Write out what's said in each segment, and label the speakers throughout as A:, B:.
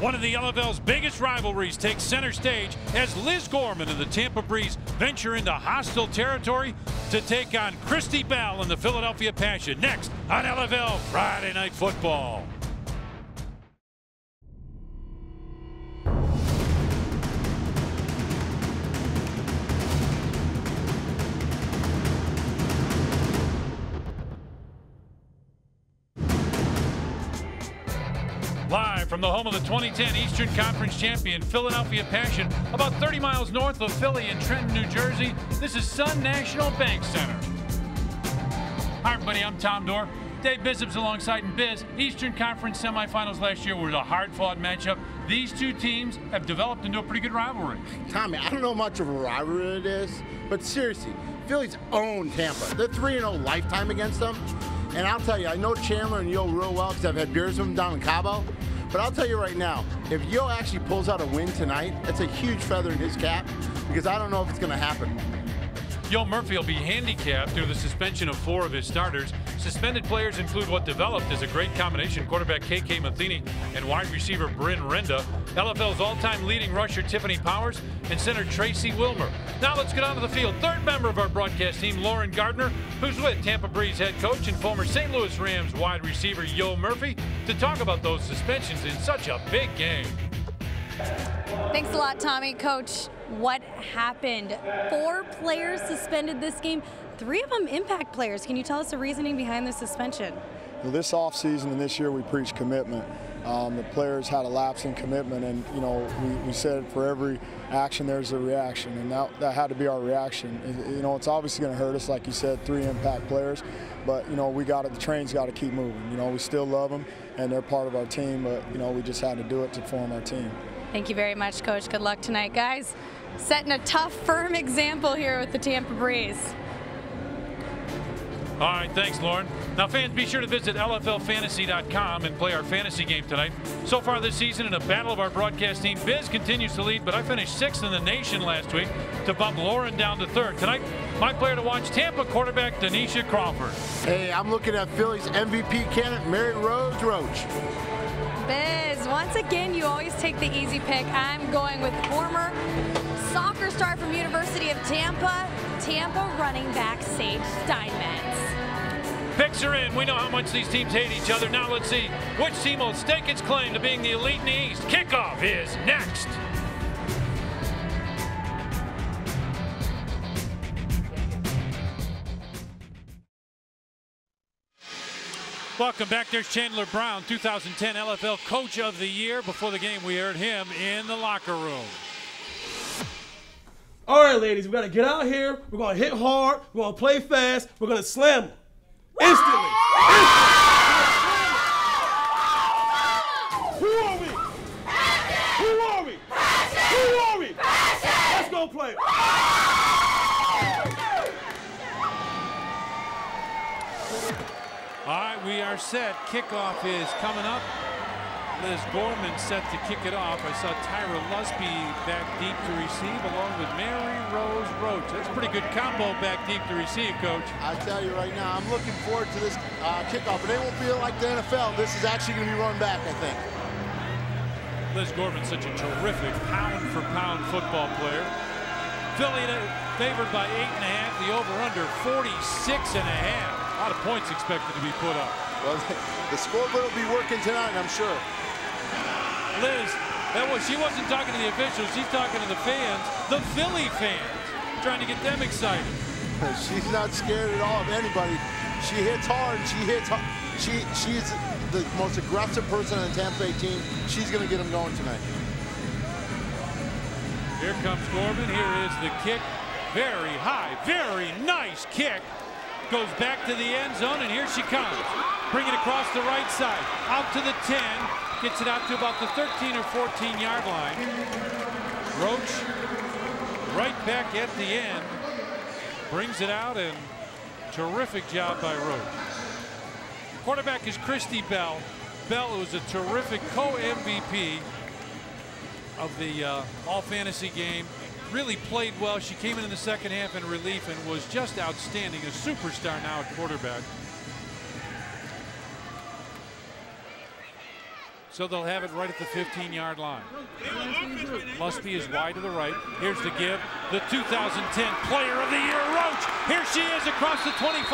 A: One of the LFL's biggest rivalries takes center stage as Liz Gorman and the Tampa Breeze venture into hostile territory to take on Christy Bell and the Philadelphia Passion next on LFL Friday Night Football. The home of the 2010 Eastern Conference champion Philadelphia Passion, about 30 miles north of Philly in Trenton, New Jersey, this is Sun National Bank Center. Hi, everybody. I'm Tom Dorr. Dave Bissup's alongside in Biz. Eastern Conference semifinals last year was a hard-fought matchup. These two teams have developed into a pretty good rivalry.
B: Tommy, I don't know much of a rivalry it is, but seriously, Philly's own Tampa. They're 3 0 lifetime against them. And I'll tell you, I know Chandler and Yo real well because I've had beers with them down in Cabo. But I'll tell you right now, if Yo actually pulls out a win tonight, that's a huge feather in his cap because I don't know if it's going to happen.
A: Yo Murphy will be handicapped through the suspension of four of his starters. Suspended players include what developed as a great combination quarterback KK Matheny and wide receiver Bryn Renda, LFL's all-time leading rusher Tiffany Powers, and center Tracy Wilmer. Now let's get onto the field. Third member of our broadcast team, Lauren Gardner, who's with Tampa Breeze head coach and former St. Louis Rams wide receiver Yo Murphy to talk about those suspensions in such a big game.
C: Thanks a lot, Tommy. Coach, what happened? Four players suspended this game, three of them impact players. Can you tell us the reasoning behind the suspension?
D: Well, this offseason and this year we preach commitment. Um, the players had a lapse in commitment, and you know we, we said for every action there's a reaction, and that, that had to be our reaction. It, you know it's obviously going to hurt us, like you said, three impact players, but you know we got it. The train's got to keep moving. You know we still love them, and they're part of our team, but you know we just had to do it to form our team.
C: Thank you very much, Coach. Good luck tonight, guys. Setting a tough, firm example here with the Tampa Breeze.
A: All right, thanks, Lauren. Now, fans, be sure to visit LFLFantasy.com and play our fantasy game tonight. So far this season, in a battle of our broadcast team, Biz continues to lead, but I finished sixth in the nation last week to bump Lauren down to third. Tonight, my player to watch, Tampa quarterback Denisha Crawford.
B: Hey, I'm looking at Philly's MVP candidate, Mary Rose Roach.
C: Biz, once again, you always take the easy pick. I'm going with former soccer star from University of Tampa, Tampa running back Sage Steinmetz.
A: Picks are in. We know how much these teams hate each other. Now let's see which team will stake its claim to being the elite in the East. Kickoff is next. Welcome back. There's Chandler Brown, 2010 LFL Coach of the Year. Before the game, we heard him in the locker room.
E: All right, ladies, we got to get out here. We're to hit hard. We're to play fast. We're to slam them instantly. Who are we? Who are we? Who are we? Let's go play.
A: All right, we are set. Kickoff is coming up. Liz Gorman set to kick it off. I saw Tyra Lusby back deep to receive along with Mary Rose Roach. That's a pretty good combo back deep to receive, Coach.
B: I tell you right now, I'm looking forward to this uh, kickoff, but it won't feel like the NFL. This is actually going to be run back, I think.
A: Liz Gorman, such a terrific pound-for-pound football player. Philly favored by eight and a half. The over-under 46 and a half. A lot of points expected to be put up.
B: Well, the scoreboard will be working tonight, I'm sure.
A: Liz, that was she wasn't talking to the officials. She's talking to the fans, the Philly fans, trying to get them excited.
B: She's not scared at all of anybody. She hits hard. She hits hard. She she's the most aggressive person on the Tampa Bay team. She's going to get them going tonight.
A: Here comes Gorman. Here is the kick. Very high, very nice kick. Goes back to the end zone, and here she comes. Bring it across the right side. Out to the 10. Gets it out to about the 13 or 14 yard line. Roach right back at the end. Brings it out, and terrific job by Roach. Quarterback is Christy Bell. Bell was a terrific co-MVP of the uh, all-fantasy game. Really played well. She came in in the second half in relief and was just outstanding. A superstar now at quarterback. So they'll have it right at the 15-yard line. Lusby is wide to the right. Here's the give. The 2010 Player of the Year, Roach. Here she is across the 25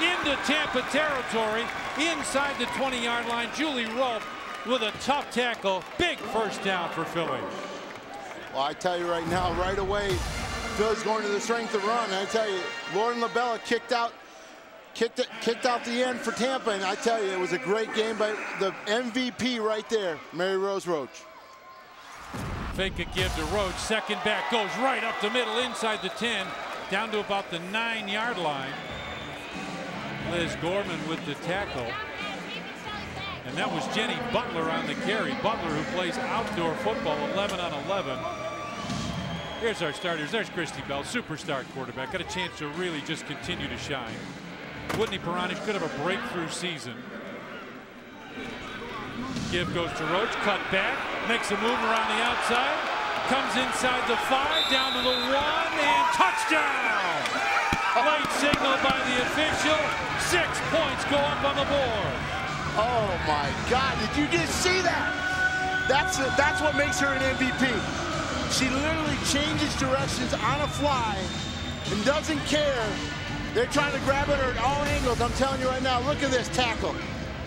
A: into Tampa territory. Inside the 20-yard line, Julie Rolfe with a tough tackle. Big first down for Philly.
B: Well, I tell you right now, right away, Philly's going to the strength of run. I tell you, Lauren LaBella kicked out kicked it, kicked out the end for Tampa, and I tell you, it was a great game by the MVP right there, Mary Rose Roach.
A: Fake a give to Roach. Second back goes right up the middle inside the 10, down to about the nine yard line. Liz Gorman with the tackle. And that was Jenny Butler on the carry. Butler who plays outdoor football 11 on 11. Here's our starters. There's Christy Bell, superstar quarterback. Got a chance to really just continue to shine. Whitney Paranich could have a breakthrough season. Give goes to Roach, cut back, makes a move around the outside, comes inside the five, down to the one, and touchdown! Late signal by the official. Six points go up on the board.
B: Oh my God! Did you just see that? That's a, that's what makes her an MVP. She literally changes directions on a fly and doesn't care they're trying to grab it at all angles. I'm telling you right now, look at this tackle.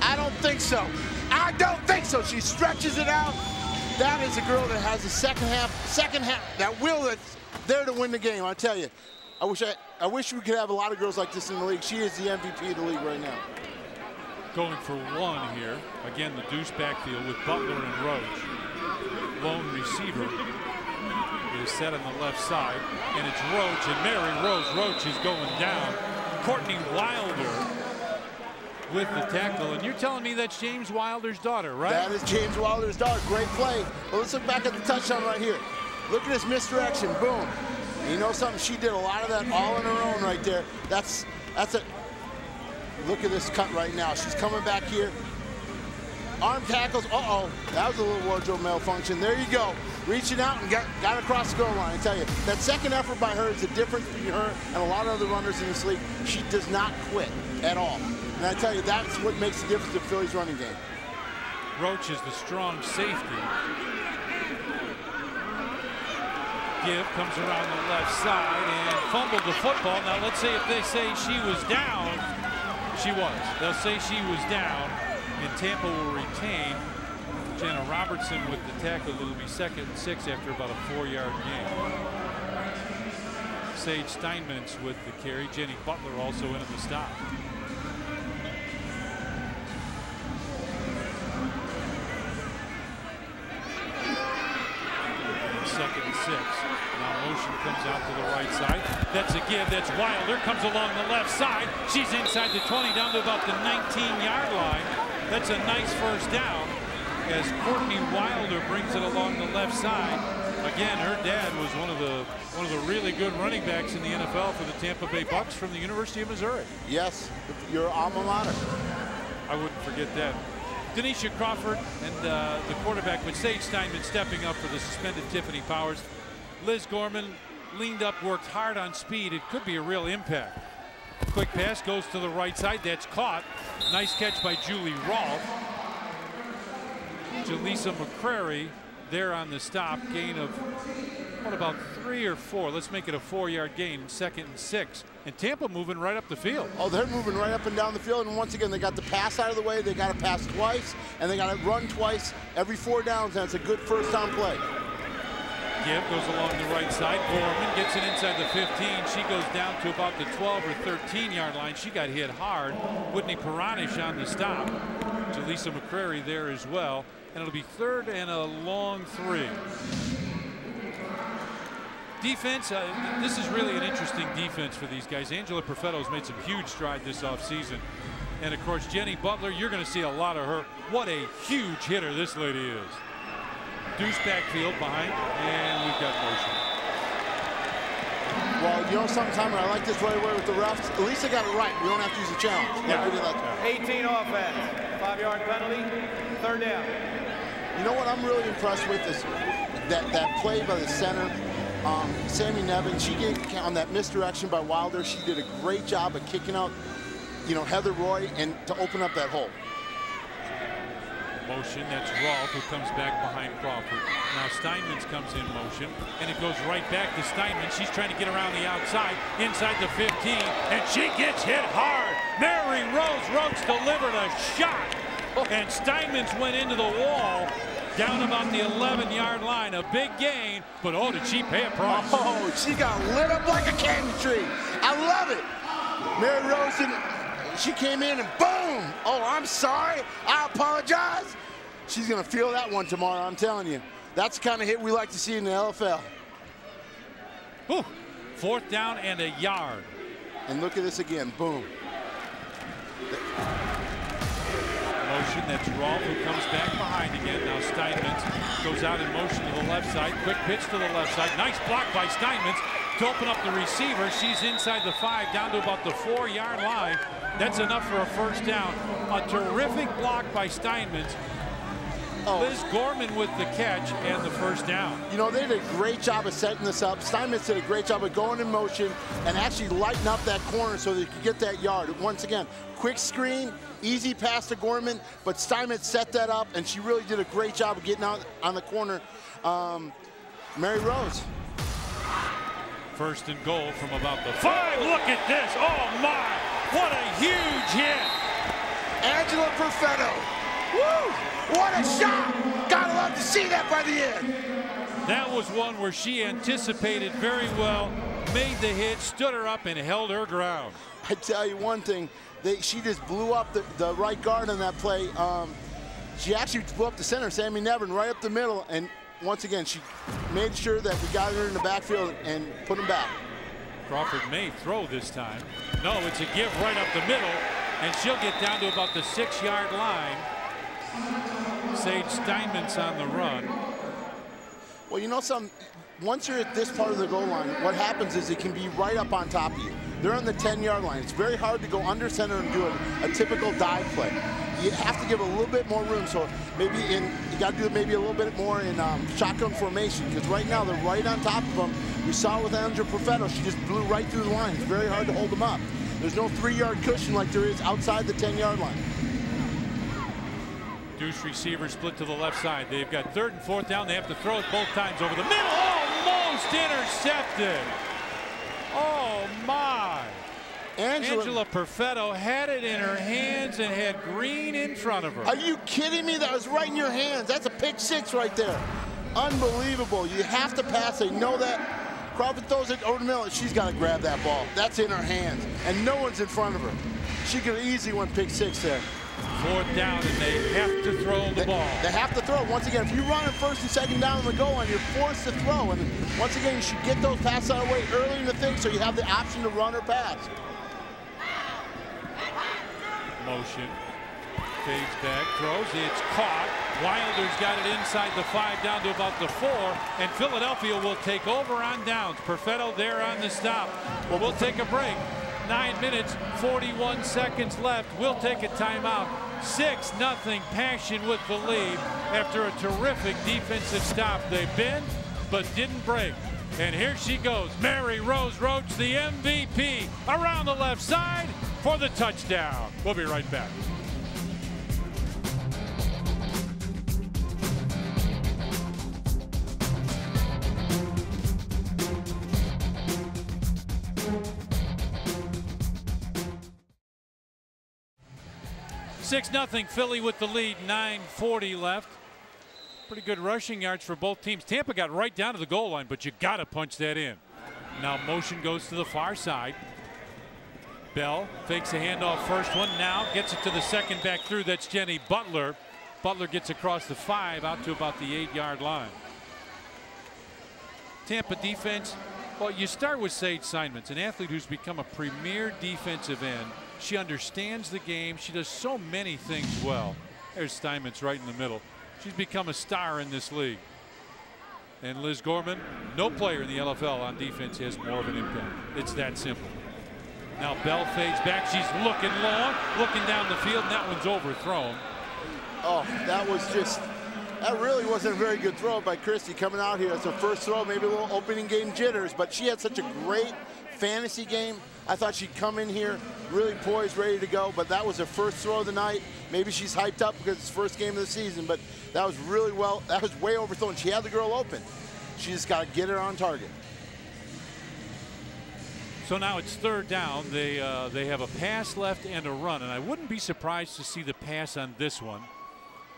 B: I don't think so. I don't think so. She stretches it out. That is a girl that has a second half, second half, that will that's there to win the game. I tell you, I wish I, I wish we could have a lot of girls like this in the league. She is the MVP of the league right now.
A: Going for one here. Again, the deuce backfield with Butler and Roach. Lone receiver is set on the left side, and it's Roach, and Mary Rose Roach is going down. Courtney Wilder with the tackle, and you're telling me that's James Wilder's daughter, right?
B: That is James Wilder's daughter. Great play. But let's look back at the touchdown right here. Look at this misdirection. Boom. You know something? She did a lot of that all on her own right there. That's that's it. Look at this cut right now. She's coming back here. Arm tackles. Uh-oh. That was a little wardrobe malfunction. There you go reaching out and got, got across the goal line. I tell you, that second effort by her is the difference between her and a lot of other runners in this league. She does not quit at all. And I tell you, that's what makes the difference in Philly's running game.
A: Roach is the strong safety. Give comes around the left side and fumbled the football. Now let's say if they say she was down, she was. They'll say she was down, and Tampa will retain Jenna Robertson with the tackle. It'll be second and six after about a four-yard gain. Sage Steinmetz with the carry. Jenny Butler also in at the stop. Second and six. Now motion comes out to the right side. That's a give. That's Wilder. Comes along the left side. She's inside the 20 down to about the 19-yard line. That's a nice first down as Courtney Wilder brings it along the left side. Again, her dad was one of the one of the really good running backs in the NFL for the Tampa Bay Bucks from the University of Missouri.
B: Yes, your alma mater.
A: I wouldn't forget that. Denisha Crawford and uh, the quarterback with Sage Steinmetz stepping up for the suspended Tiffany Powers. Liz Gorman leaned up, worked hard on speed. It could be a real impact. Quick pass goes to the right side. That's caught. Nice catch by Julie Rolfe. Jaleesa McCrary there on the stop. Gain of, what about three or four? Let's make it a four-yard gain, second and six. And Tampa moving right up the field.
B: Oh, they're moving right up and down the field. And once again, they got the pass out of the way. They got to pass twice, and they got to run twice every four downs. And it's a good first down play.
A: Give goes along the right side. Gorman gets it inside the 15. She goes down to about the 12 or 13 yard line. She got hit hard. Whitney Paranish on the stop. Jaleesa McCrary there as well and it'll be third and a long three. Defense, uh, this is really an interesting defense for these guys. Angela Perfetto has made some huge stride this offseason. And of course, Jenny Butler, you're going to see a lot of her. What a huge hitter this lady is. Deuce backfield behind, and we've got motion.
B: Well, you know, sometime I like this right away with the refs. At least they got it right. We don't have to use a challenge.
F: Yeah. 18 offense, five-yard penalty, third down.
B: You know what I'm really impressed with is that, that play by the center, um, Sammy Nevin, she gave on that misdirection by Wilder, she did a great job of kicking out, you know, Heather Roy and to open up that hole.
A: Motion, that's Rolfe who comes back behind Crawford. Now Steinmetz's comes in motion, and it goes right back to Steinman. She's trying to get around the outside, inside the 15, and she gets hit hard. Mary Rose Roach delivered a shot, and Steinmetz went into the wall down about the 11-yard line. A big gain, but oh, did she pay a price.
B: Oh, she got lit up like a candy tree. I love it. Mary Rosen, she came in and boom. Oh, I'm sorry. I apologize. She's going to feel that one tomorrow, I'm telling you. That's the kind of hit we like to see in the LFL.
A: Whew. Fourth down and a yard.
B: And look at this again. Boom.
A: Motion, that's Rolfe who comes back behind again. Now Steinmetz goes out in motion to the left side. Quick pitch to the left side. Nice block by Steinmetz to open up the receiver. She's inside the five, down to about the four-yard line. That's enough for a first down. A terrific block by Steinmetz. Oh. Liz Gorman with the catch and the first down.
B: You know, they did a great job of setting this up. Steinmetz did a great job of going in motion and actually lighting up that corner so they could get that yard. Once again, quick screen, easy pass to Gorman, but Steinmetz set that up, and she really did a great job of getting out on the corner. Um, Mary Rose.
A: First and goal from about the five. Look at this. Oh, my. What a huge hit.
B: Angela Perfetto. Woo! What a shot! Gotta love to see that by the end.
A: That was one where she anticipated very well, made the hit, stood her up, and held her ground.
B: I tell you one thing, they, she just blew up the, the right guard on that play. Um, she actually blew up the center, Sammy Nevin, right up the middle, and once again, she made sure that we got her in the backfield and put him back.
A: Crawford may throw this time. No, it's a give right up the middle, and she'll get down to about the six-yard line. Sage Steinmetz on the run.
B: Well, you know some. Once you're at this part of the goal line, what happens is it can be right up on top of you. They're on the 10-yard line. It's very hard to go under center and do a, a, typical dive play. You have to give a little bit more room. So maybe in you got to do it maybe a little bit more in um, shotgun formation because right now they're right on top of them. We saw with Angela Perfetto, she just blew right through the line. It's very hard to hold them up. There's no three-yard cushion like there is outside the 10-yard line.
A: Deuce receiver split to the left side. They've got third and fourth down. They have to throw it both times over the middle. Almost intercepted. Oh, my. Angela, Angela Perfetto had it in her hands and had green in front of her.
B: Are you kidding me? That was right in your hands. That's a pick six right there. Unbelievable. You have to pass. They know that. Crawford throws it over the middle, and she's got to grab that ball. That's in her hands, and no one's in front of her. She could easily win pick six there.
A: Fourth down, and they have to throw the
B: they,
A: ball.
B: They have to throw. Once again, if you run it first and second down on the goal line, you're forced to throw. And once again, you should get those passes out of the way early in the thing so you have the option to run or pass.
A: Motion. Fades back, throws, it's caught. Wilder's got it inside the five, down to about the four, and Philadelphia will take over on downs. Perfetto there on the stop. Well, we'll take a break. Nine minutes, 41 seconds left. We'll take a timeout. 6 nothing Passion with the lead after a terrific defensive stop. They bend, but didn't break. And here she goes. Mary Rose Roach, the MVP, around the left side for the touchdown. We'll be right back. Six nothing Philly with the lead. 9:40 left. Pretty good rushing yards for both teams. Tampa got right down to the goal line, but you got to punch that in. Now motion goes to the far side. Bell fakes a handoff first one. Now gets it to the second back through. That's Jenny Butler. Butler gets across the five out to about the eight yard line. Tampa defense. Well, you start with Sage Steinmetz, an athlete who's become a premier defensive end she understands the game. She does so many things well. There's Steinmetz right in the middle. She's become a star in this league. And Liz Gorman, no player in the LFL on defense has more of an impact. It's that simple. Now Bell fades back. She's looking long, looking down the field, and that one's overthrown.
B: Oh, that was just, that really wasn't a very good throw by Christy coming out here. It's her first throw, maybe a little opening game jitters, but she had such a great fantasy game. I thought she'd come in here really poised, ready to go, but that was her first throw of the night. Maybe she's hyped up because it's first game of the season, but that was really well, that was way overthrown. She had the girl open. She just got to get her on target.
A: So now it's third down. They uh, they have a pass left and a run, and I wouldn't be surprised to see the pass on this one.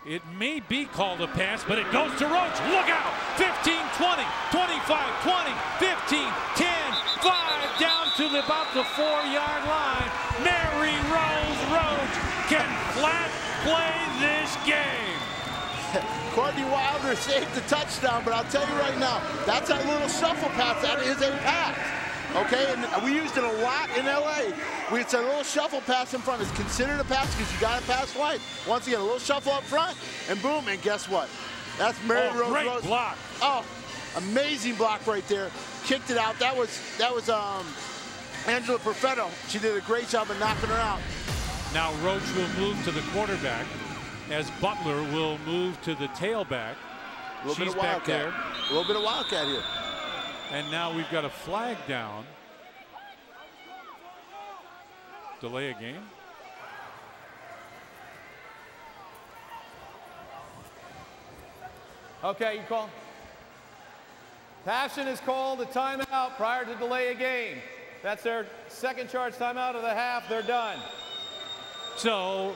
A: It may be called a pass, but it goes to Roach. Look out! 15, 20, 25, 20, 15, 10, 5, down to about the four-yard line. Mary Rose Roach can flat play this game.
B: Courtney Wilder saved the touchdown, but I'll tell you right now, that's that little shuffle pass. That is a pass. Okay, and we used it a lot in LA. We it's a little shuffle pass in front. It's considered a pass because you got to pass wide. Once again, a little shuffle up front, and boom, and guess what? That's Mary
A: oh,
B: Rose.
A: Great
B: Rose.
A: block.
B: Oh, amazing block right there. Kicked it out. That was that was um, Angela Perfetto. She did a great job of knocking her out.
A: Now Roach will move to the quarterback as Butler will move to the tailback.
B: A little
A: She's
B: bit of wildcat.
A: there.
B: A little bit of wildcat here.
A: And now we've got a flag down. Delay a game.
F: Okay, you call. Passion is called a timeout prior to delay a game. That's their second charge timeout of the half. They're done.
A: So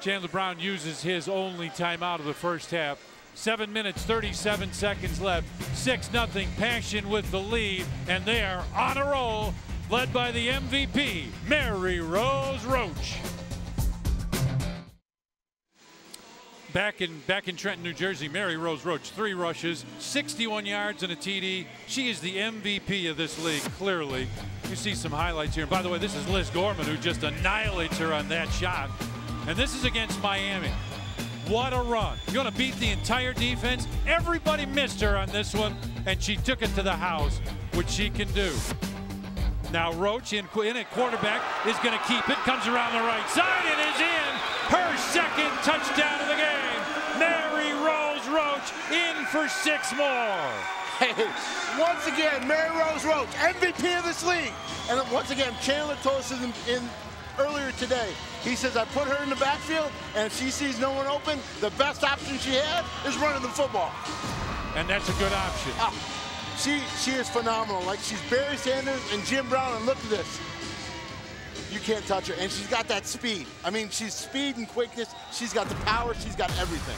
A: Chandler Brown uses his only timeout of the first half. Seven minutes, 37 seconds left. 6 nothing. Passion with the lead, and they are on a roll, led by the MVP, Mary Rose Roach. Back in back in Trenton, New Jersey, Mary Rose Roach, three rushes, 61 yards and a TD. She is the MVP of this league, clearly. You see some highlights here. By the way, this is Liz Gorman who just annihilates her on that shot. And this is against Miami. What a run. Going to beat the entire defense. Everybody missed her on this one, and she took it to the house, which she can do. Now Roach in, in at quarterback is going to keep it. Comes around the right side and is in. Her second touchdown of the game. Mary Rose Roach in for six more.
B: Hey, once again, Mary Rose Roach, MVP of this league. And once again, Chandler told us in, in earlier today. He says, I put her in the backfield, and if she sees no one open, the best option she had is running the football.
A: And that's a good option.
B: Ah, she she is phenomenal. Like she's Barry Sanders and Jim Brown, and look at this. You can't touch her, and she's got that speed. I mean, she's speed and quickness. She's got the power. She's got everything.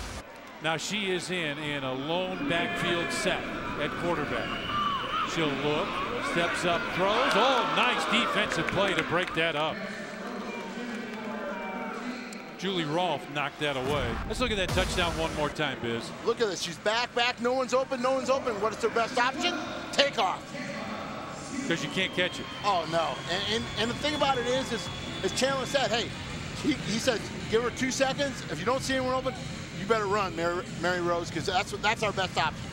A: Now she is in in a lone backfield set at quarterback. She'll look, steps up, throws. Oh, nice defensive play to break that up. Julie Rolfe knocked that away. Let's look at that touchdown one more time, Biz.
B: Look at this. She's back, back. No one's open. No one's open. What is her best option? Take off.
A: Because you can't catch it.
B: Oh no. And, and and the thing about it is, is as Chandler said, hey, he, he said, give her two seconds. If you don't see anyone open, you better run, Mary, Mary Rose, because that's what that's our best option.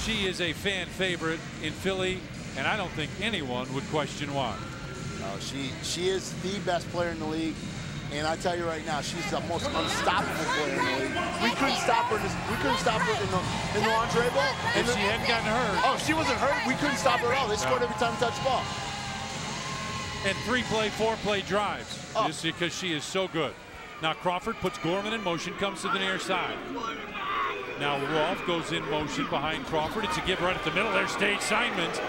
A: She is a fan favorite in Philly, and I don't think anyone would question why.
B: No, she she is the best player in the league. And I tell you right now, she's the most unstoppable player in the league. We couldn't stop her. In this, we couldn't stop her in the in the lingerie ball.
A: If she hadn't gotten hurt.
B: Oh, she wasn't hurt. We couldn't stop her at all. They scored every time we touched the ball.
A: And three play, four play drives.
B: Oh.
A: Just because she is so good. Now Crawford puts Gorman in motion, comes to the near side. Now Rolfe goes in motion behind Crawford. It's a give right at the middle. There's Sage Steinmetz.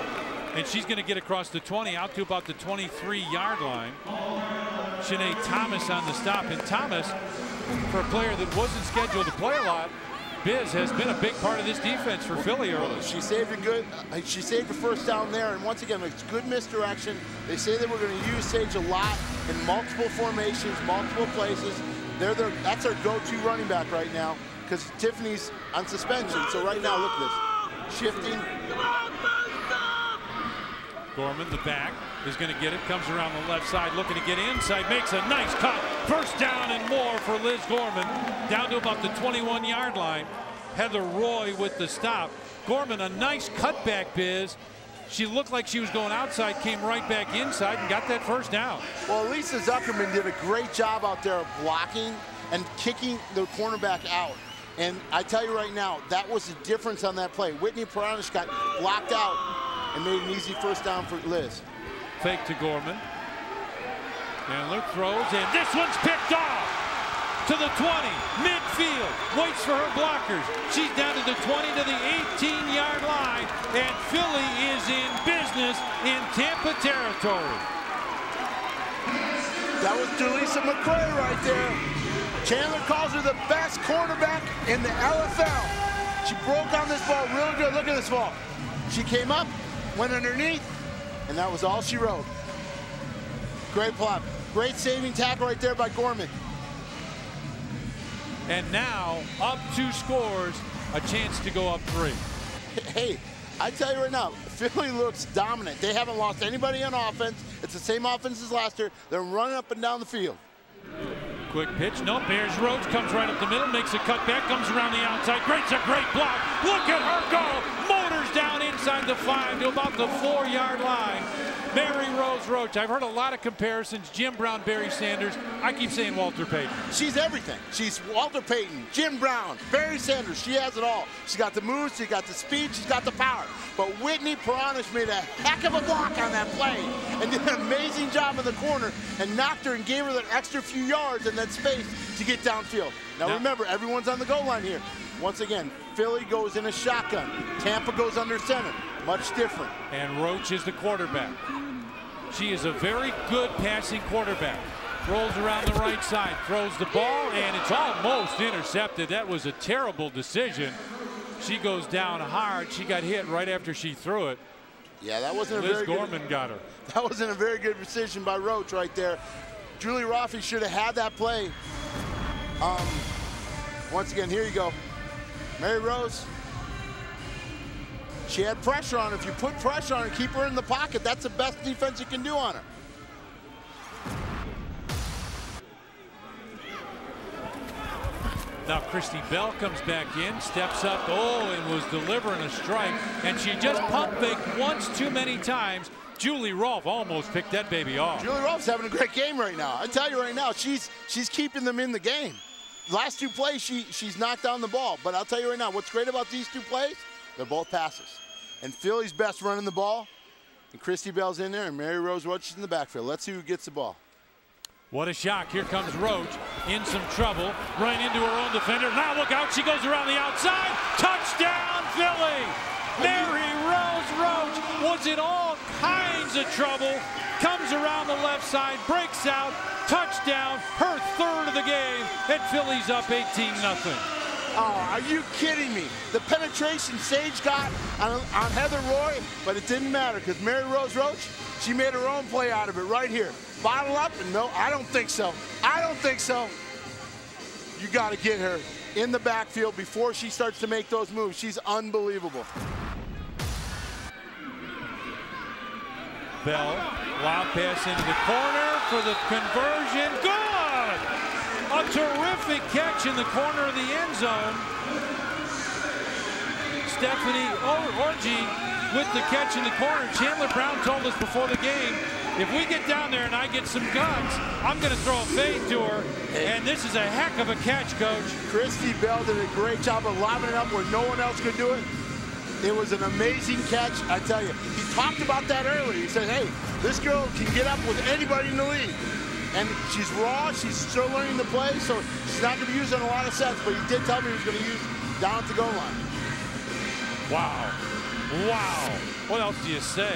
A: And she's going to get across the 20 out to about the 23 yard line. Shanae Thomas on the stop. And Thomas, for a player that wasn't scheduled to play a lot, Biz has been a big part of this defense for Philly early.
B: She saved a good. uh, She saved the first down there, and once again, it's good misdirection. They say they were going to use Sage a lot in multiple formations, multiple places. They're their, that's our go-to running back right now because Tiffany's on suspension. So right now, look at this, shifting.
A: Gorman, the back, is going to get it. Comes around the left side, looking to get inside. Makes a nice cut. First down and more for Liz Gorman. Down to about the 21-yard line. Heather Roy with the stop. Gorman, a nice cutback, Biz. She looked like she was going outside, came right back inside, and got that first down.
B: Well, Lisa Zuckerman did a great job out there of blocking and kicking the cornerback out. And I tell you right now, that was the difference on that play. Whitney Peronish got blocked out and made an easy first down for Liz.
A: Fake to Gorman. Chandler throws, and this one's picked off to the 20, midfield, waits for her blockers. She's down to the 20 to the 18-yard line, and Philly is in business in Tampa territory.
B: That was Jaleesa McCrary right there. Chandler calls her the best quarterback in the LFL. She broke on this ball real good. Look at this ball. She came up, went underneath, and that was all she wrote. Great plot. Great saving tackle right there by Gorman.
A: And now, up two scores, a chance to go up three.
B: Hey, I tell you right now, Philly looks dominant. They haven't lost anybody on offense. It's the same offense as last year. They're running up and down the field.
A: Quick pitch. No, Bears Rhodes comes right up the middle, makes a cut back, comes around the outside. Great's a great block. Look at her go. Down inside the five to about the four-yard line. Mary Rose Roach. I've heard a lot of comparisons. Jim Brown, Barry Sanders. I keep saying Walter Payton.
B: She's everything. She's Walter Payton, Jim Brown, Barry Sanders. She has it all. She's got the moves, she's got the speed, she's got the power. But Whitney Piranish made a heck of a block on that play and did an amazing job in the corner and knocked her and gave her that extra few yards in that space to get downfield. Now, now remember, everyone's on the goal line here. Once again, Philly goes in a shotgun. Tampa goes under center. Much different.
A: And Roach is the quarterback. She is a very good passing quarterback. Rolls around the right side, throws the ball, and it's almost intercepted. That was a terrible decision. She goes down hard. She got hit right after she threw it.
B: Yeah, that wasn't
A: Liz
B: a very
A: Gorman
B: good,
A: got her.
B: That wasn't a very good decision by Roach right there. Julie Rolfe should have had that play. Um, once again, here you go. Mary Rose, she had pressure on her. If you put pressure on her, keep her in the pocket, that's the best defense you can do on her.
A: Now Christy Bell comes back in, steps up, oh, and was delivering a strike. And she just pump faked once too many times. Julie Rolfe almost picked that baby off.
B: Julie Rolfe's having a great game right now. I tell you right now, she's she's keeping them in the game. Last two plays, she she's knocked down the ball. But I'll tell you right now, what's great about these two plays? They're both passes. And Philly's best running the ball. And Christy Bell's in there, and Mary Rose Roach is in the backfield. Let's see who gets the ball.
A: What a shock. Here comes Roach in some trouble. Right into her own defender. Now look out. She goes around the outside. Touchdown, Philly. Mary Rose Roach was in all kinds of trouble. Comes around the left side, breaks out. Touchdown, her third of the game. And Philly's up 18 0
B: Oh, are you kidding me? The penetration Sage got on, on Heather Roy, but it didn't matter because Mary Rose Roach, she made her own play out of it right here. Bottle up, and no, I don't think so. I don't think so. You got to get her in the backfield before she starts to make those moves. She's unbelievable.
A: Bell, lob pass into the corner for the conversion. Good! A terrific catch in the corner of the end zone. Stephanie Orji with the catch in the corner. Chandler Brown told us before the game, if we get down there and I get some guns, I'm going to throw a fade to her. And this is a heck of a catch, Coach.
B: Christy Bell did a great job of lobbing it up where no one else could do it. It was an amazing catch, I tell you. He talked about that earlier. He said, hey, this girl can get up with anybody in the league. And she's raw. She's still learning to play, so she's not going to be used on a lot of sets. But he did tell me he was going to use down at the goal line.
A: Wow. Wow. What else do you say?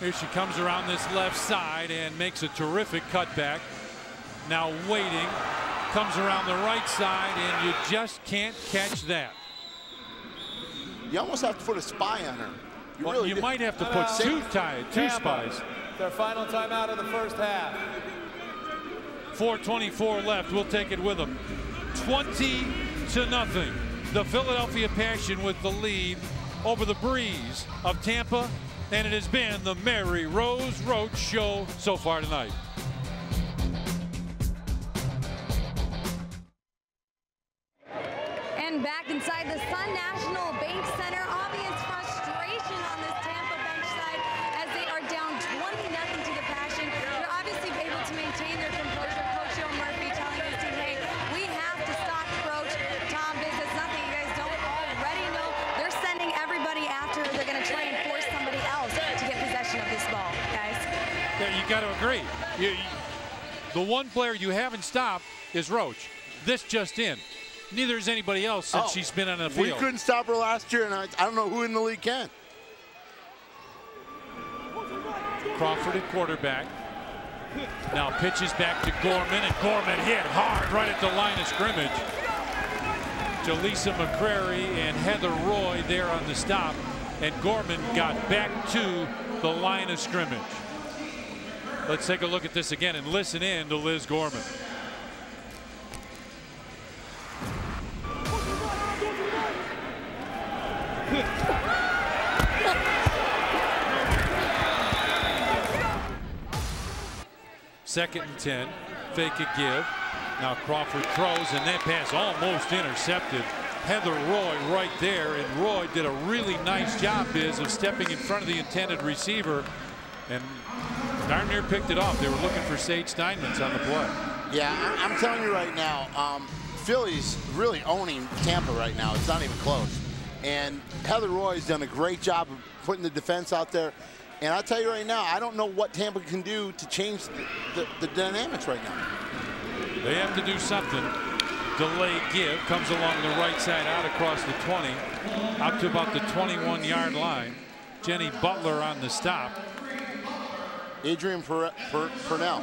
A: Here she comes around this left side and makes a terrific cutback. Now waiting. Comes around the right side, and you just can't catch that.
B: You almost have to put a spy on her.
A: You, well, really you might have to put two, tie, two spies.
F: Their final timeout of the first half.
A: 424 left. We'll take it with them. 20 to nothing. The Philadelphia Passion with the lead over the breeze of Tampa. And it has been the Mary Rose Roach Show so far tonight.
C: again back inside the Sun National Bank Center. Obvious frustration on this Tampa bench side as they are down 20 nothing to the Passion. They're obviously able to maintain their composure. Coach Yo Murphy telling his team, hey, we have to stop Roach. Tom, this is nothing you guys don't already know. They're sending everybody after. They're going to try and force somebody else to get possession of this ball, guys.
A: Yeah, you got to agree. You, you, the one player you haven't stopped is Roach. This just in. Neither has anybody else since
B: Oh,
A: she's been on the field.
B: We couldn't stop her last year, and I, I don't know who in the league can.
A: Crawford at quarterback. Now pitches back to Gorman, and Gorman hit hard right at the line of scrimmage. Jaleesa McCrary and Heather Roy there on the stop, and Gorman got back to the line of scrimmage. Let's take a look at this again and listen in to Liz Gorman. Second and 10. Fake a give. Now Crawford throws, and that pass almost intercepted. Heather Roy right there, and Roy did a really nice job, Biz, of stepping in front of the intended receiver, and darn near picked it off. They were looking for Sage Steinmetz on the play.
B: Yeah, I'm telling you right now, um, Philly's really owning Tampa right now. It's not even close. And Heather Roy's done a great job of putting the defense out there. And I'll tell you right now, I don't know what Tampa can do to change the, the, the dynamics right now.
A: They have to do something. Delay give comes along the right side out across the 20, up to about the 21 yard line. Jenny Butler on the stop.
B: Adrian per, per, Purnell.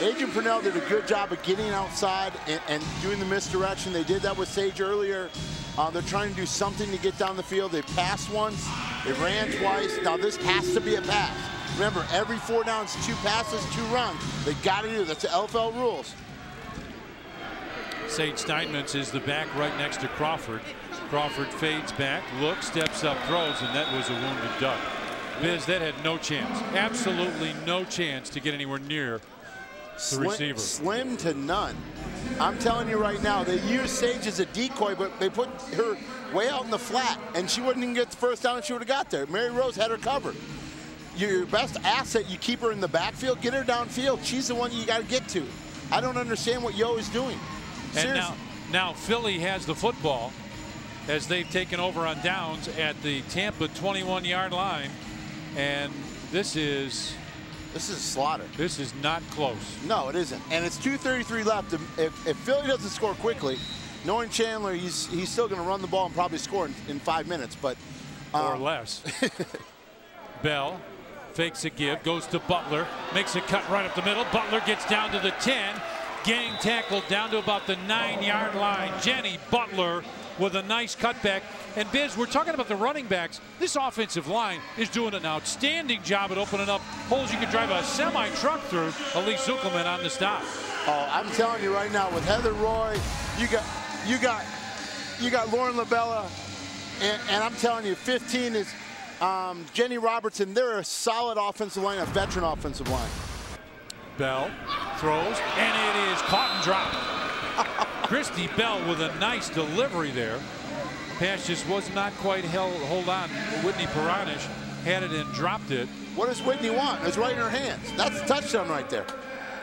B: Adrian Purnell did a good job of getting outside and, and doing the misdirection. They did that with Sage earlier. Uh, they're trying to do something to get down the field. They passed once, they ran twice. Now this has to be a pass. Remember, every four downs, two passes, two runs. They got to do. That's the LFL rules.
A: Sage Steinmetz is the back right next to Crawford. Crawford fades back, looks, steps up, throws, and that was a wounded duck. Biz, that had no chance. Absolutely no chance to get anywhere near the
B: Slim,
A: receiver.
B: slim to none. I'm telling you right now, they used Sage as a decoy, but they put her way out in the flat, and she wouldn't even get the first down if she would have got there. Mary Rose had her covered. Your best asset, you keep her in the backfield, get her downfield. She's the one you got to get to. I don't understand what Yo is doing.
A: And now, now Philly has the football as they've taken over on downs at the Tampa 21 yard line. And this is
B: this is a slaughter.
A: This is not close.
B: No, it isn't. And it's 2.33 left. If, if Philly doesn't score quickly, knowing Chandler, he's he's still going to run the ball and probably score in, in five minutes. But
A: or
B: um,
A: less. Bell fakes a give, goes to Butler, makes a cut right up the middle. Butler gets down to the 10, getting tackled down to about the nine yard line. Jenny Butler with a nice cutback. And Biz, we're talking about the running backs. This offensive line is doing an outstanding job at opening up holes you could drive a semi truck through. Elise Zuckelman on the stop.
B: Oh, I'm telling you right now, with Heather Roy, you got you got you got Lauren Labella, and, and I'm telling you, 15 is um, Jenny Robertson. They're a solid offensive line, a veteran offensive line.
A: Bell throws, and it is caught and dropped. Christy Bell with a nice delivery there. Pass just was not quite held. Hold on, Whitney Paranish had it and dropped it.
B: What does Whitney want? It's right in her hands. That's a touchdown right there.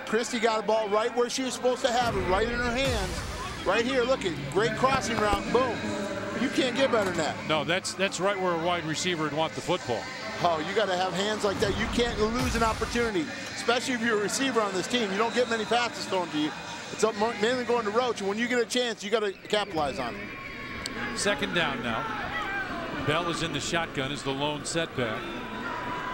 B: Christy got the ball right where she was supposed to have it, right in her hands. Right here, look at great crossing route. Boom. You can't get better than that.
A: No, that's that's right where a wide receiver would want the football.
B: Oh, you got to have hands like that. You can't lose an opportunity, especially if you're a receiver on this team. You don't get many passes thrown to you. It's up mainly going to Roach, and when you get a chance, you got to capitalize on it.
A: Second down now. Bell is in the shotgun as the lone setback.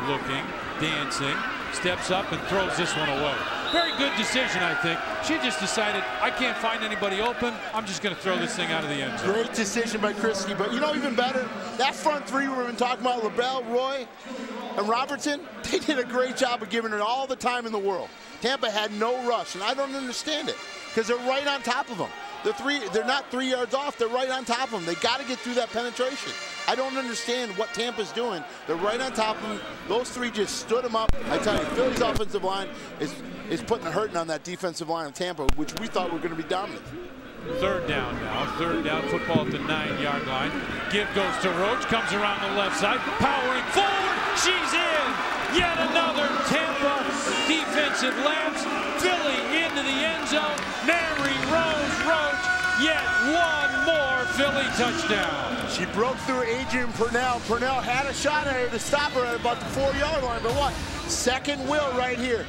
A: Looking, dancing, steps up and throws this one away. Very good decision, I think. She just decided, I can't find anybody open. I'm just going to throw this thing out of the end zone.
B: Great decision by Christy, but you know even better, that front three we've been talking about, LaBella, Roy, and Robertson, they did a great job of giving her all the time in the world. Tampa had no rush, and I don't understand it because they're right on top of them. They're three. They're not three yards off. They're right on top of them. They got to get through that penetration. I don't understand what Tampa's doing. They're right on top of them. Those three just stood them up. I tell you, Philly's offensive line is is putting a hurting on that defensive line of Tampa, which we thought were going to be dominant.
A: Third down now. Third down football at the nine-yard line. Give goes to Roach. Comes around the left side. Powering forward. She's in. Yet another Tampa defensive lapse. Philly into the end zone. Mary Rose Roach. Yet one more Philly touchdown.
B: She broke through Adrian Purnell. Purnell had a shot at her to stop her at about the four-yard line, but what? Second wheel right here.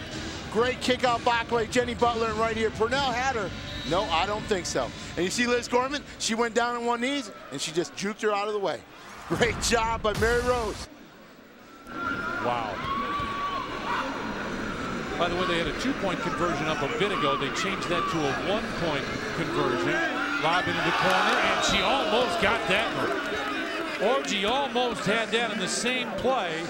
B: Great kick out back by Jenny Butler and right here. Purnell had her. No, I don't think so. And you see Liz Gorman, she went down on one knee and she just juked her out of the way. Great job by Mary Rose.
A: Wow. By the way, they had a two-point conversion up a bit ago. They changed that to a one-point conversion. Lob into the corner, and she almost got that one. Orji almost had that in the same play.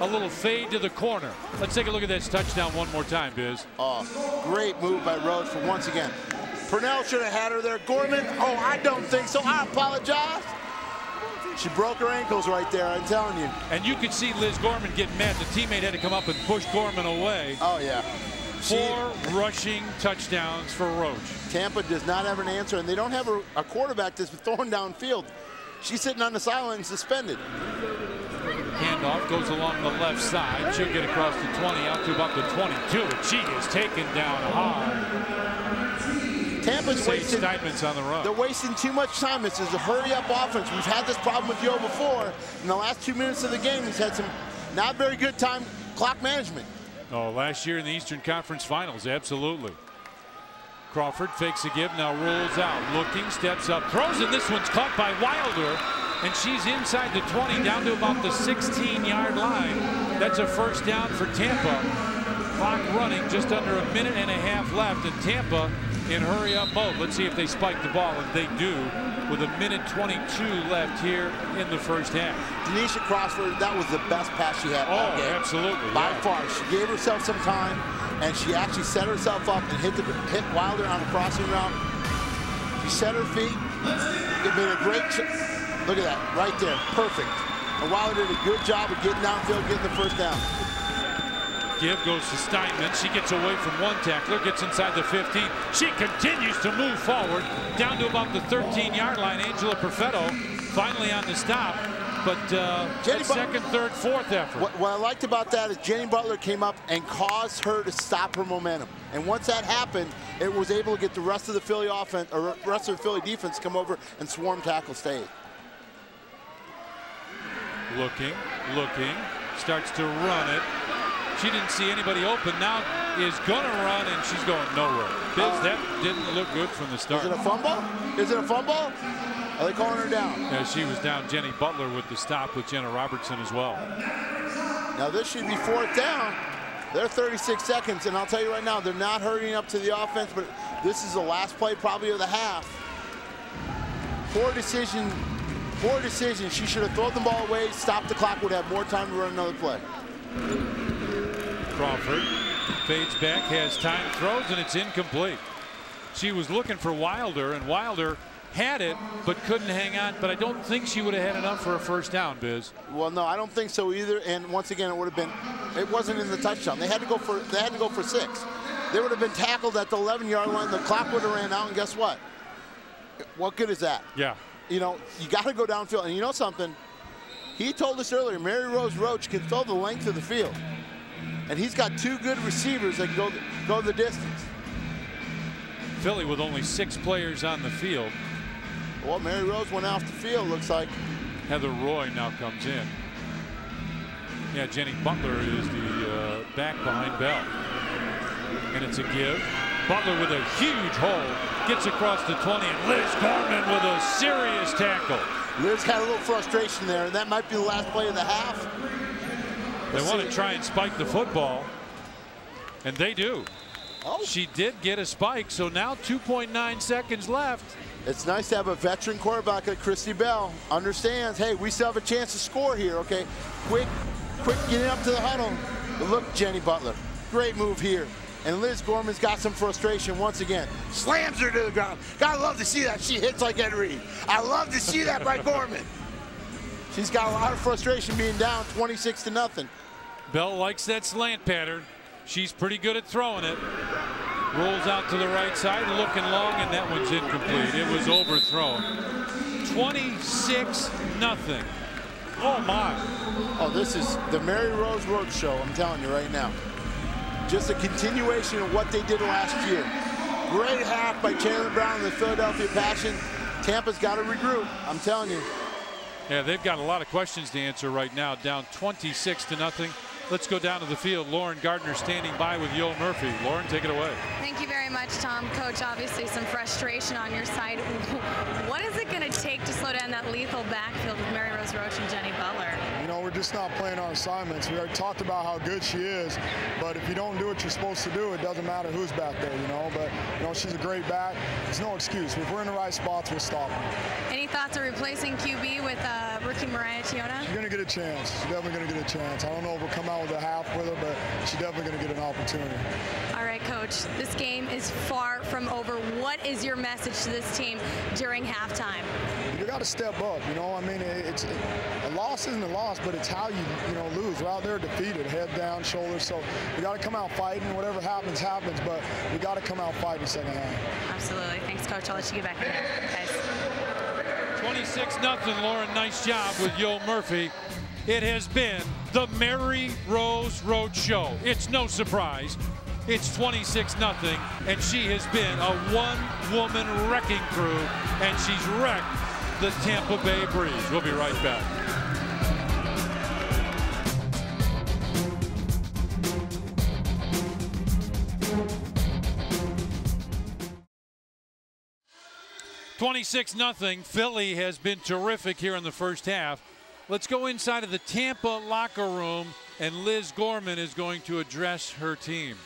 A: A little fade to the corner. Let's take a look at this touchdown one more time, Biz.
B: Oh, great move by Rose for once again. Purnell should have had her there. Gorman, oh, I don't think so. I apologize. She broke her ankles right there, I'm telling you.
A: And you could see Liz Gorman getting mad. The teammate had to come up and push Gorman away.
B: Oh, yeah.
A: Four she, rushing touchdowns for Roach.
B: Tampa does not have an answer, and they don't have a, a quarterback that's throwing downfield. She's sitting on the sideline suspended.
A: Handoff goes along the left side. She'll get across the 20 out to about the 22, and she is taken down hard.
B: Tampa's wasting.
A: on the run.
B: They're wasting too much time. This is a hurry-up offense. We've had this problem with Yo before. In the last two minutes of the game, he's had some not very good time clock management.
A: Oh, last year in the Eastern Conference Finals, absolutely. Crawford fakes a give, now rolls out, looking, steps up, throws, and this one's caught by Wilder, and she's inside the 20, down to about the 16-yard line. That's a first down for Tampa. Clock running, just under a minute and a half left, and Tampa in hurry-up mode. Let's see if they spike the ball, and they do with a minute 22 left here in the first half.
B: Denisha Crawford, that was the best pass she had all
A: oh, absolutely.
B: By
A: yeah.
B: far. She gave herself some time, and she actually set herself up and hit, the, hit Wilder on the crossing route. She set her feet. It made a great, look at that, right there, perfect. And Wilder did a good job of getting downfield, getting the first down
A: give goes to Steinmetz. She gets away from one tackler, gets inside the 15. She continues to move forward down to about the 13-yard line. Angela Perfetto finally on the stop. But uh, second, third, fourth effort.
B: What, what, I liked about that is Jenny Butler came up and caused her to stop her momentum. And once that happened, it was able to get the rest of the Philly offense, or rest of the Philly defense come over and swarm tackle state.
A: Looking, looking, starts to run it. She didn't see anybody open. Now is going to run, and she's going nowhere. Biz, that didn't look good from the start.
B: Is it a fumble? Is it a fumble? Are they calling her down?
A: Yeah, she was down. Jenny Butler with the stop with Jenna Robertson as well.
B: Now this should be fourth down. They're 36 seconds, and I'll tell you right now, they're not hurrying up to the offense, but this is the last play probably of the half. Poor decision, poor decision. She should have thrown the ball away, stopped the clock, would have more time to run another play.
A: Crawford fades back, has time, throws, and it's incomplete. She was looking for Wilder, and Wilder had it, but couldn't hang on. But I don't think she would have had enough for a first down, Biz.
B: Well, no, I don't think so either. And once again, it would have been, it wasn't in the touchdown. They had to go for, they had to go for six. They would have been tackled at the 11-yard line. The clock would have ran out, and guess what? What good is that?
A: Yeah.
B: You know, you got to go downfield. And you know something? He told us earlier, Mary Rose Roach can throw the length of the field. And he's got two good receivers that go, go the distance.
A: Philly with only six players on the field.
B: Well, Mary Rose went off the field, looks like.
A: Heather Roy now comes in. Yeah, Jenny Butler is the uh, back behind Bell. And it's a give. Butler with a huge hole. Gets across the 20, and Liz Gorman with a serious tackle.
B: Liz had a little frustration there, and that might be the last play of the half.
A: They want to try and spike the football, and they do. Oh. She did get a spike, so now 2.9 seconds left.
B: It's nice to have a veteran quarterback like Christy Bell. Understands, hey, we still have a chance to score here, okay? Quick, quick getting up to the huddle. But look, Jenny Butler, great move here. And Liz Gorman's got some frustration once again. Slams her to the ground. Gotta love to see that. She hits like Ed Reed. I love to see that by Gorman. She's got a lot of frustration being down 26 to nothing.
A: Bell likes that slant pattern. She's pretty good at throwing it. Rolls out to the right side, looking long, and that one's incomplete. It was overthrown. 26 nothing. Oh my.
B: Oh, this is the Mary Rose Road show, I'm telling you right now. Just a continuation of what they did last year. Great half by Chandler Brown and the Philadelphia Passion. Tampa's got to regroup, I'm telling you.
A: Yeah, they've got a lot of questions to answer right now, down 26 to nothing. Let's go down to the field. Lauren Gardner standing by with Yo Murphy. Lauren, take it away.
C: Thank you very much, Tom. Coach, obviously some frustration on your side. What is it going to take to slow down that lethal backfield with Mary Rose Roach and Jenny Butler?
D: You know, we're just not playing our assignments. We already talked about how good she is, but if you don't do what you're supposed to do, it doesn't matter who's back there, you know. But, you know, she's a great back. There's no excuse. If we're in the right spots, we'll stop them.
C: Any thoughts of replacing QB with uh, rookie Mariah Tiona?
D: She's going to get a chance. She's definitely going to get a chance. I don't know if we'll come out with a half with her, but she's definitely going to get an opportunity.
C: All right, Coach. This game is far from over. What is your message to this team during halftime?
D: You got to step up. You know, I mean, it's it, a loss isn't a loss, but it's how you you know lose. We're out there defeated, head down, shoulders. So we got to come out fighting. Whatever happens, happens. But we got to come out fighting second half.
C: Absolutely. Thanks, Coach. I'll let you get back in there, guys.
A: 26 nothing. Lauren, nice job with Yo Murphy. It has been the Mary Rose Road Show. It's no surprise. It's 26 nothing, and she has been a one-woman wrecking crew, and she's wrecked the Tampa Bay Breeze. We'll be right back. Twenty-six nothing. Philly has been terrific here in the first half. Let's go inside of the Tampa locker room, and Liz Gorman is going to address her team.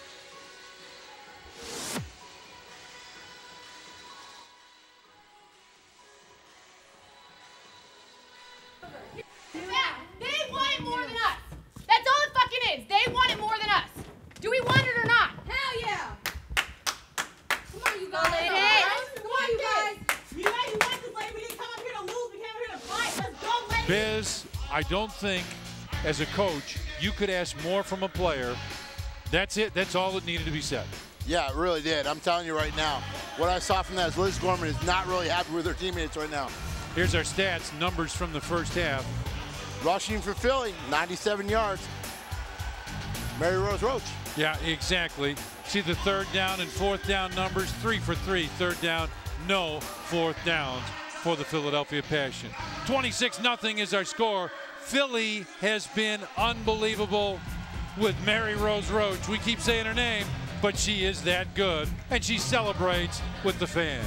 A: Biz, I don't think as a coach you could ask more from a player. That's it. That's all that needed to be said.
B: Yeah, it really did. I'm telling you right now. What I saw from that is Liz Gorman is not really happy with her teammates right now.
A: Here's our stats, numbers from the first half.
B: Rushing for Philly, 97 yards. Mary Rose Roach.
A: Yeah, exactly. See the third down and fourth down numbers, three for three, third down, no fourth downs for the Philadelphia Passion. 26 nothing is our score. Philly has been unbelievable with Mary Rose Roach. We keep saying her name, but she is that good, and she celebrates with the fans.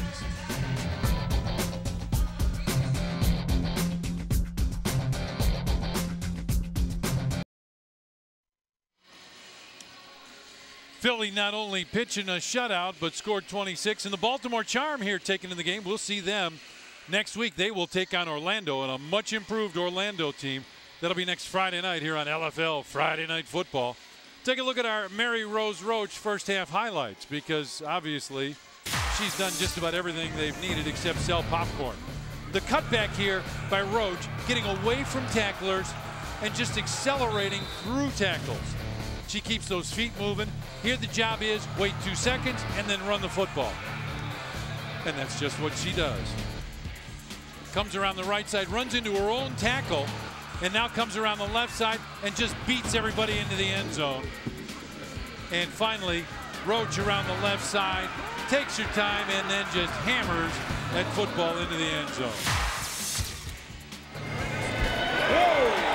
A: Philly not only pitching a shutout, but scored 26. And the Baltimore Charm here taking in the game. We'll see them next week. They will take on Orlando and a much improved Orlando team. That'll be next Friday night here on LFL Friday Night Football. Take a look at our Mary Rose Roach first half highlights because obviously she's done just about everything they've needed except sell popcorn. The cutback here by Roach, getting away from tacklers and just accelerating through tackles. She keeps those feet moving. Here the job is wait two seconds and then run the football. And that's just what she does comes around the right side, runs into her own tackle, and now comes around the left side and just beats everybody into the end zone. And finally, Roach around the left side, takes her time, and then just hammers that football into the end zone. Whoa.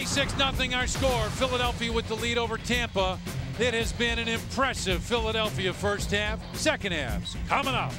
A: 26-0 our score. Philadelphia with the lead over Tampa. It has been an impressive Philadelphia first half. Second halves coming up.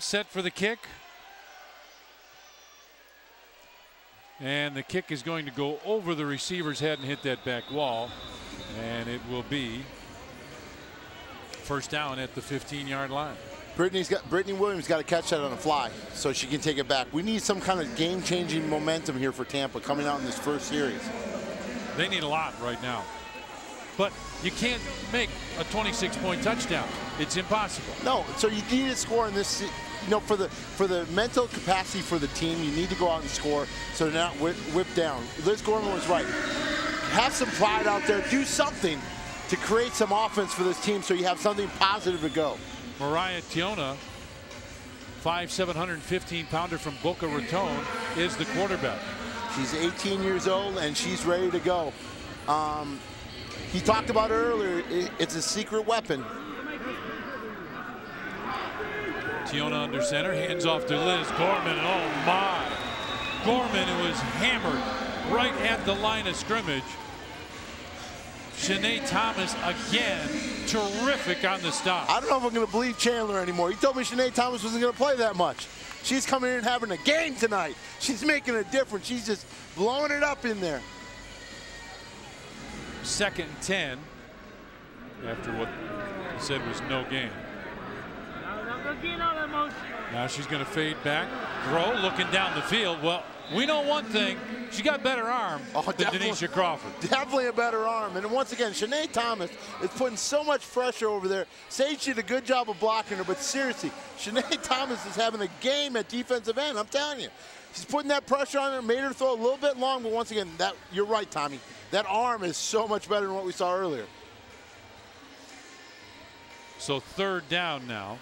A: Set for the kick. And the kick is going to go over the receiver's head and hit that back wall. And it will be first down at the 15 yard line.
B: Brittany's got Brittany Williams got to catch that on the fly so she can take it back. We need some kind of game-changing momentum here for Tampa coming out in this first series.
A: They need a lot right now. But you can't make a 26-point touchdown. It's impossible.
B: No, so you need to score in this. You know, for the for the mental capacity for the team, you need to go out and score so they're not whip, whipped down. Liz Gorman was right. Have some pride out there. Do something to create some offense for this team so you have something positive to go.
A: Mariah Tiona, 5 715 pounder from Boca Raton, is the quarterback.
B: She's 18 years old and she's ready to go. Um, he talked about it earlier. It's a secret weapon.
A: Tiona under center, hands off to Liz Gorman. Oh my! Gorman was hammered right at the line of scrimmage. Shanae Thomas again, terrific on the stop.
B: I don't know if I'm going to believe Chandler anymore. He told me Shanae Thomas wasn't going to play that much. She's coming in and having a game tonight. She's making a difference. She's just blowing it up in there.
A: Second and 10 after what he said was no game. Now she's going to fade back, throw, looking down the field. Well, we know one thing. She got better arm
B: oh,
A: than Denisha Crawford.
B: Definitely a better arm. And once again, Shanae Thomas is putting so much pressure over there. Sage did a good job of blocking her, but seriously, Shanae Thomas is having a game at defensive end. I'm telling you. She's putting that pressure on her, made her throw a little bit long, but once again, that you're right, Tommy. That arm is so much better than what we saw earlier.
A: So third down now.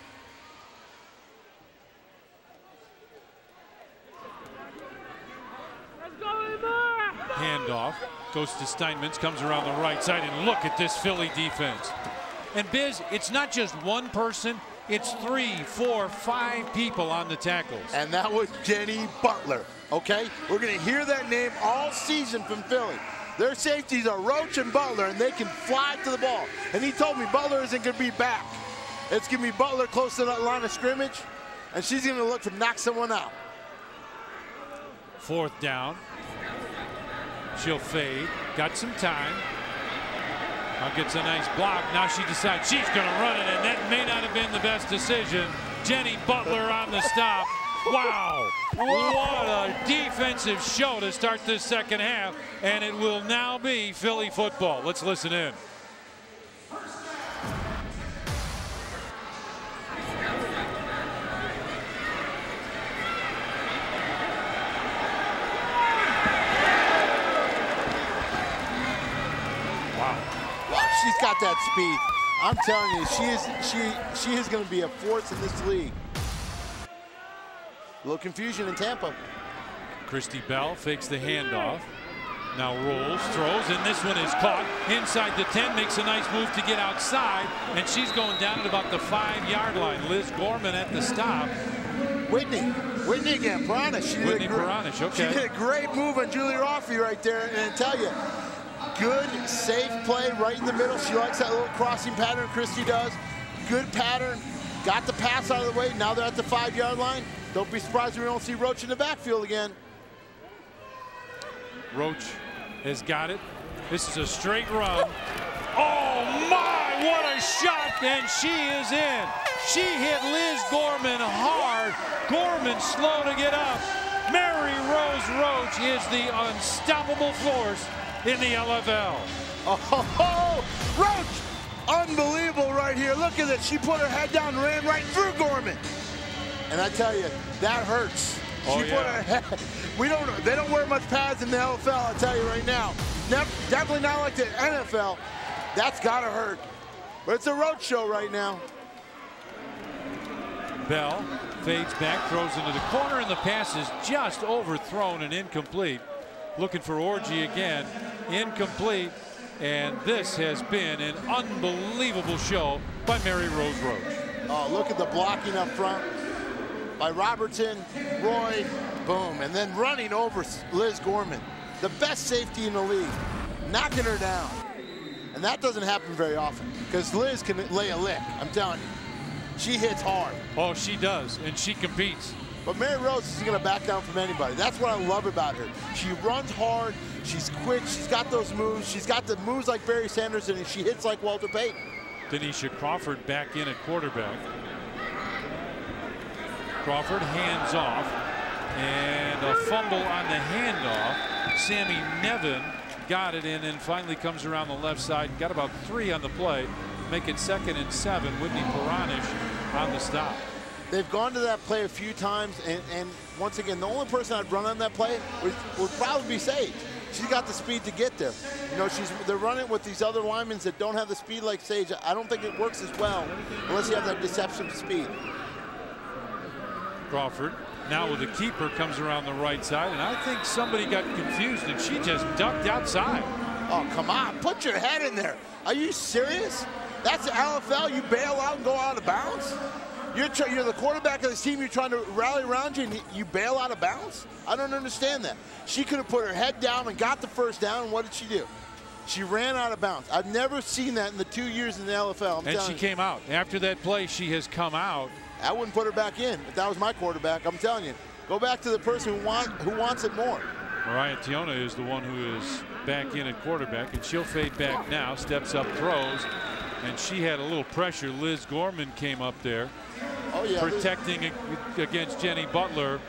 A: Handoff goes to Steinmetz, comes around the right side, and look at this Philly defense. And Biz, it's not just one person, it's three, four, five people on the tackles.
B: And that was Jenny Butler, okay? We're going to hear that name all season from Philly. Their safeties are Roach and Butler, and they can fly to the ball. And he told me Butler isn't going to be back. It's going to be Butler close to that line of scrimmage, and she's going to look to knock someone out.
A: Fourth down. She'll fade. Got some time. Now gets a nice block. Now she decides she's going to run it, and that may not have been the best decision. Jenny Butler on the stop. Wow. What a defensive show to start this second half. And it will now be Philly football. Let's listen in.
B: Got that speed. I'm telling you, she is she she is going to be a force in this league. A little confusion in Tampa.
A: Christy Bell fakes the handoff. Now rolls, throws, and this one is caught inside the 10. Makes a nice move to get outside, and she's going down at about the five-yard line. Liz Gorman at the stop.
B: Whitney, Whitney again, Piranish. She
A: Whitney Piranish, okay.
B: She did a great move on Julie Rolfe right there, and I tell you, good, safe play right in the middle. She likes that little crossing pattern Christy does. Good pattern. Got the pass out of the way. Now they're at the five-yard line. Don't be surprised if we don't see Roach in the backfield again.
A: Roach has got it. This is a straight run. Oh my, what a shot, and she is in. She hit Liz Gorman hard. Gorman slow to get up. Mary Rose Roach is the unstoppable force in the LFL.
B: Oh, Roach! Unbelievable right here. Look at it. She put her head down and ran right through Gorman. And I tell you, that hurts.
A: Oh,
B: she
A: yeah.
B: put her head. We don't. They don't wear much pads in the LFL. I'll tell you right now. Never, definitely not like the NFL. That's gotta hurt. But it's a road show right now.
A: Bell fades back, throws into the corner, and the pass is just overthrown and incomplete. Looking for Orgy again. Incomplete. And this has been an unbelievable show by Mary Rose Roach.
B: Oh, look at the blocking up front by Robertson, Roy, boom, and then running over Liz Gorman, the best safety in the league, knocking her down. And that doesn't happen very often because Liz can lay a lick, I'm telling you. She hits hard.
A: Oh, she does, and she competes.
B: But Mary Rose isn't going to back down from anybody. That's what I love about her. She runs hard. She's quick. She's got those moves. She's got the moves like Barry Sanders, and she hits like Walter Payton.
A: Denisha Crawford back in at quarterback. Crawford hands off, and a fumble on the handoff. Sammy Nevin got it in and finally comes around the left side. Got about three on the play. Make it second and seven. Whitney Piranish on the stop.
B: They've gone to that play a few times, and, and once again, the only person I'd run on that play would, would probably be Sage. She's got the speed to get there. You know, she's they're running with these other linemen that don't have the speed like Sage. I don't think it works as well unless you have that deception speed.
A: Crawford now with the keeper comes around the right side, and I think somebody got confused, and she just ducked outside.
B: Oh, come on. Put your head in there. Are you serious? That's the LFL. You bail out and go out of bounds? You're, you're the quarterback of this team. You're trying to rally around you, and you bail out of bounds? I don't understand that. She could have put her head down and got the first down, and what did she do? She ran out of bounds. I've never seen that in the two years in the LFL. I'm
A: and she
B: you.
A: came out. After that play, she has come out.
B: I wouldn't put her back in if that was my quarterback. I'm telling you. Go back to the person who, want, who wants it more.
A: Mariah Tiona is the one who is back in at quarterback, and she'll fade back now, steps up, throws, and she had a little pressure. Liz Gorman came up there,
B: oh, yeah,
A: protecting against Jenny Butler,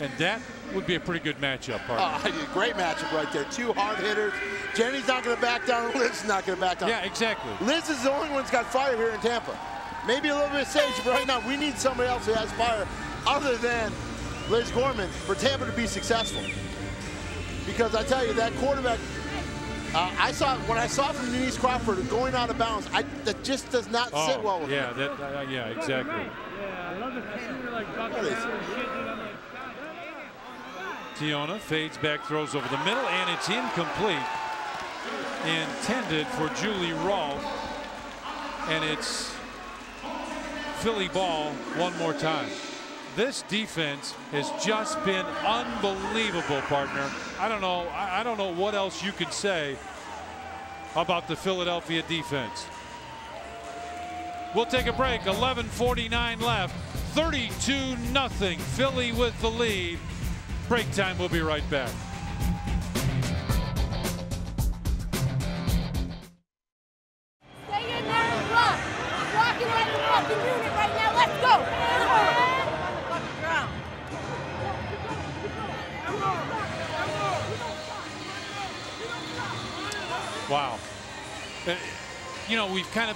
A: and that would be a pretty good matchup.
B: Partner. Oh, great matchup right there. Two hard hitters. Jenny's not going to back down. Liz is not going to back down.
A: Yeah, exactly.
B: Liz is the only one that's got fire here in Tampa. Maybe a little bit of Sage, but right now we need somebody else who has fire other than Liz Gorman for Tampa to be successful. Because I tell you, that quarterback, uh, I saw when I saw from Denise Crawford going out of bounds, I, that just does not
A: oh,
B: sit well with
A: yeah,
B: me.
A: That, uh, yeah, exactly. Tiona fades back, throws over the middle, and it's incomplete. Intended for Julie Rolfe, and it's Philly ball one more time. This defense has just been unbelievable, partner. I don't know. I don't know what else you could say about the Philadelphia defense. We'll take a break. 11:49 left. 32 nothing. Philly with the lead. Break time. We'll be right back.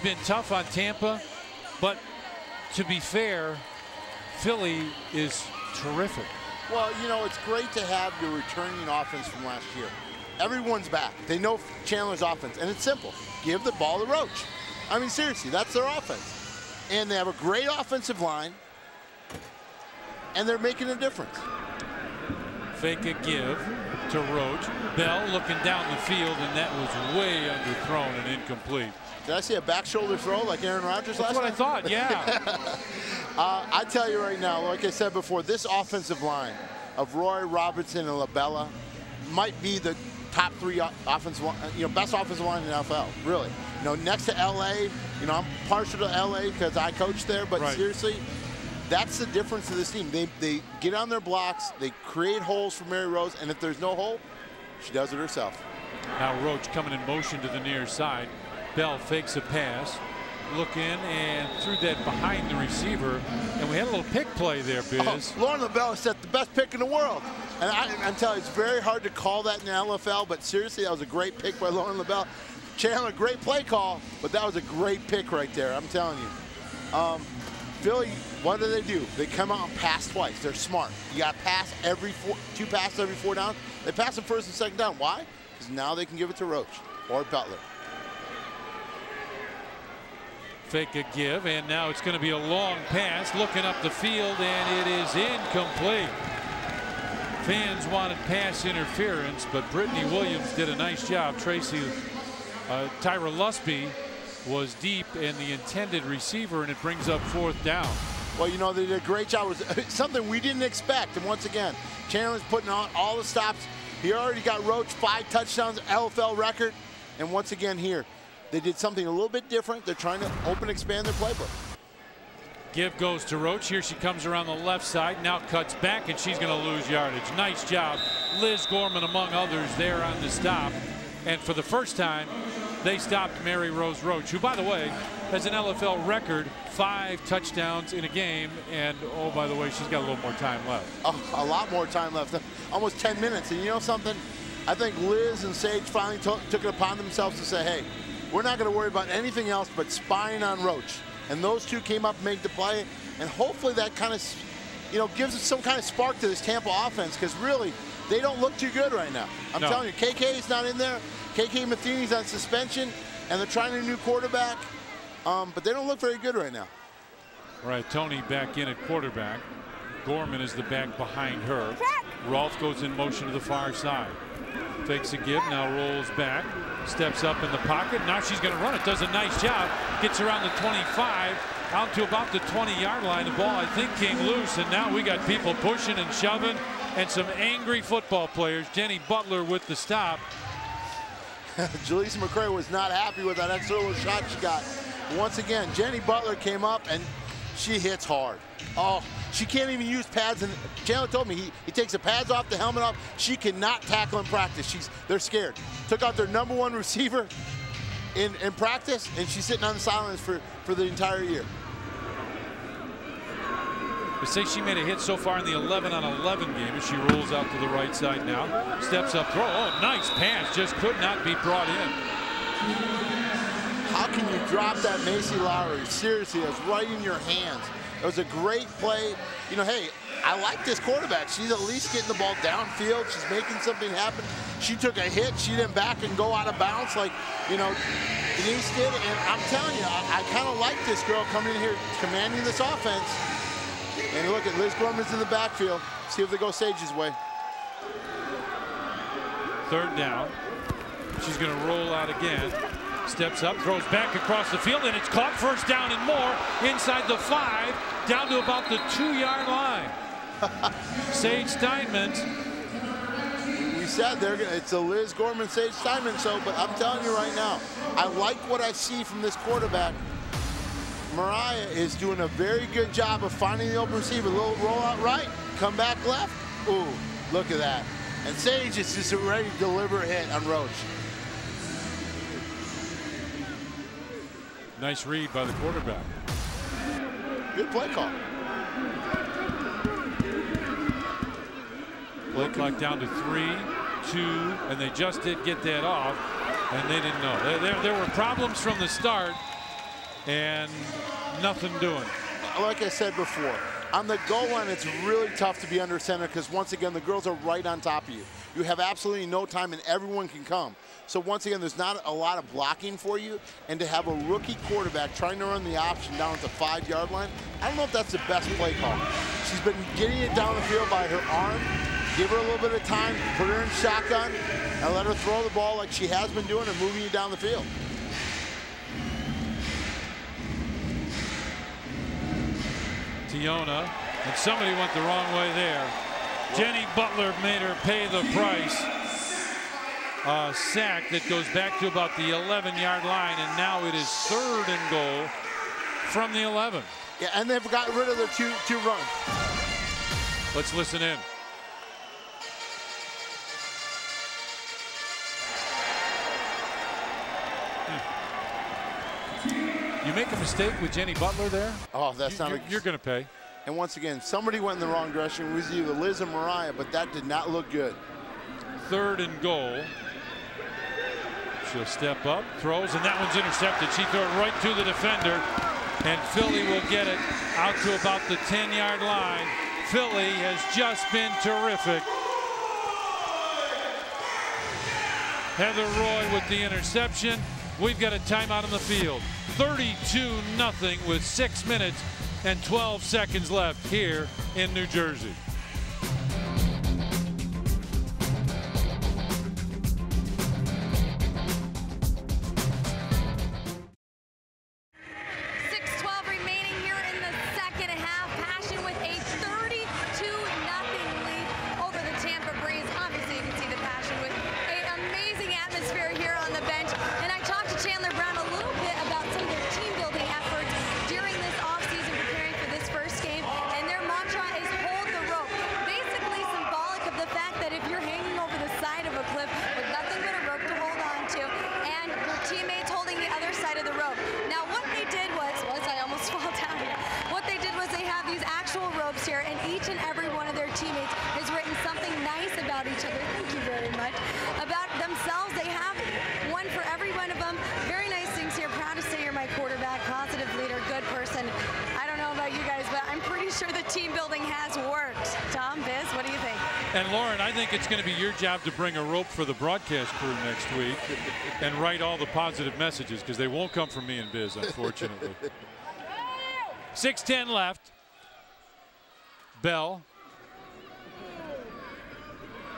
A: Been tough on Tampa, but to be fair, Philly is terrific.
B: Well, you know, it's great to have your returning offense from last year. Everyone's back. They know Chandler's offense, and it's simple. Give the ball to Roach. I mean, seriously, that's their offense. And they have a great offensive line, and they're making a difference.
A: Fake a give to Roach. Bell looking down the field, and that was way underthrown and incomplete.
B: Did I see a back shoulder throw like Aaron Rodgers last
A: That's what
B: time?
A: I thought, yeah.
B: uh, I tell you right now, like I said before, this offensive line of Roy Robertson and LaBella might be the top three offensive, you know, best offensive line in the LFL, really. You know, next to LA, you know, I'm partial to LA because I coach there, but
A: right.
B: seriously, that's the difference of this team. They, they get on their blocks, they create holes for Mary Rose, and if there's no hole, she does it herself.
A: Now Roach coming in motion to the near side. Bell fakes a pass, look in and threw that behind the receiver, and we had a little pick play there, Biz.
B: Oh, Lauren LaBella set the best pick in the world. And I, am telling you, it's very hard to call that in the LFL, but seriously, that was a great pick by Lauren LaBella. Chandler, great play call, but that was a great pick right there, I'm telling you. Um, Philly, what do they do? They come out and pass twice. They're smart. You got to pass every four, two passes every four downs. They pass them first and second down. Why? Because now they can give it to Roach or Butler.
A: Fake a give, and now it's going to be a long pass, looking up the field, and it is incomplete. Fans wanted pass interference, but Brittany Williams did a nice job. Tracy, uh, Tyra Lusby was deep in the intended receiver, and it brings up fourth down.
B: Well, you know, they did a great job. Was something we didn't expect. And once again, Chandler's putting on all the stops. He already got Roach five touchdowns, LFL record. And once again here, they did something a little bit different. They're trying to open expand their playbook.
A: Give goes to Roach. Here she comes around the left side. Now cuts back, and she's going to lose yardage. Nice job. Liz Gorman, among others, there on the stop. And for the first time, they stopped Mary Rose Roach, who, by the way, has an LFL record five touchdowns in a game. And oh, by the way, she's got a little more time left.
B: Oh, a lot more time left. Almost 10 minutes. And you know something? I think Liz and Sage finally took it upon themselves to say, hey, we're not going to worry about anything else but spying on Roach. And those two came up made the play. And hopefully that kind of, you know, gives some kind of spark to this Tampa offense because really, they don't look too good right now. I'm
A: No.
B: telling you, KK is not in there. KK Matheny's on suspension, and they're trying a new quarterback. Um, but they don't look very good right now.
A: All right, Tony back in at quarterback. Gorman is the back behind her. Rolfe goes in motion to the far side. Fakes a give, now rolls back. Steps up in the pocket. Now she's going to run it. Does a nice job. Gets around the 25. Out to about the 20 yard line. The ball, I think, came loose. And now we got people pushing and shoving and some angry football players. Jenny Butler with the stop.
B: Jaleesa McCrary was not happy with that extra little shot she got. Once again, Jenny Butler came up and she hits hard. Oh, she can't even use pads. And Chandler told me he, he takes the pads off, the helmet off. She cannot tackle in practice. She's they're scared. Took out their number one receiver in, in practice, and she's sitting on the sidelines for, for the entire year.
A: They say she made a hit so far in the 11 on 11 game as she rolls out to the right side now. Steps up, throw. Oh, nice pass. Just could not be brought in.
B: How can you drop that Macy Lowry? Seriously, was right in your hands. It was a great play. You know, hey, I like this quarterback. She's at least getting the ball downfield. She's making something happen. She took a hit. She didn't back and go out of bounds like, you know, Denise did. And I'm telling you, I, I kind of like this girl coming in here commanding this offense. And look at Liz Gorman's in the backfield. See if they go Sage's way.
A: Third down. She's going to roll out again. Steps up, throws back across the field, and it's caught first down and more inside the five, down to about the two-yard line. Sage Steinmetz.
B: We said they're gonna, it's a Liz Gorman Sage Steinmetz show, but I'm telling you right now, I like what I see from this quarterback. Mariah is doing a very good job of finding the open receiver. A little roll out right, come back left. Ooh, look at that. And Sage is just ready to deliver a hit on Roach.
A: Nice read by the quarterback.
B: Good play call.
A: Play clock down to three, two, and they just did get that off, and they didn't know. There, there, there were problems from the start, and nothing doing.
B: Like I said before, on the goal line, it's really tough to be under center because once again, the girls are right on top of you. You have absolutely no time and everyone can come. So once again, there's not a lot of blocking for you. And to have a rookie quarterback trying to run the option down at the five yard line, I don't know if that's the best play call. She's been getting it down the field by her arm. Give her a little bit of time, put her in shotgun, and let her throw the ball like she has been doing and moving you down the field.
A: Tiona, and somebody went the wrong way there. Jenny Butler made her pay the price. A sack that goes back to about the 11 yard line, and now it is third and goal from the 11.
B: Yeah, and they've gotten rid of their two two runs.
A: Let's listen in. Hmm. You make a mistake with Jenny Butler there?
B: Oh, that's
A: You-
B: not
A: you're, you're going to pay.
B: And once again, somebody went in the wrong direction. It was either Liz or Mariah, but that did not look good.
A: Third and goal. She'll step up, throws, and that one's intercepted. She threw it right to the defender, and Philly will get it out to about the 10-yard line. Philly has just been terrific. Heather Roy with the interception. We've got a timeout on the field. 32 nothing with six minutes and 12 seconds left here in New Jersey.
C: To
A: be your job to bring a rope for the broadcast crew next week and write all the positive messages because they won't come from me and Biz, unfortunately. 6.10 left. Bell.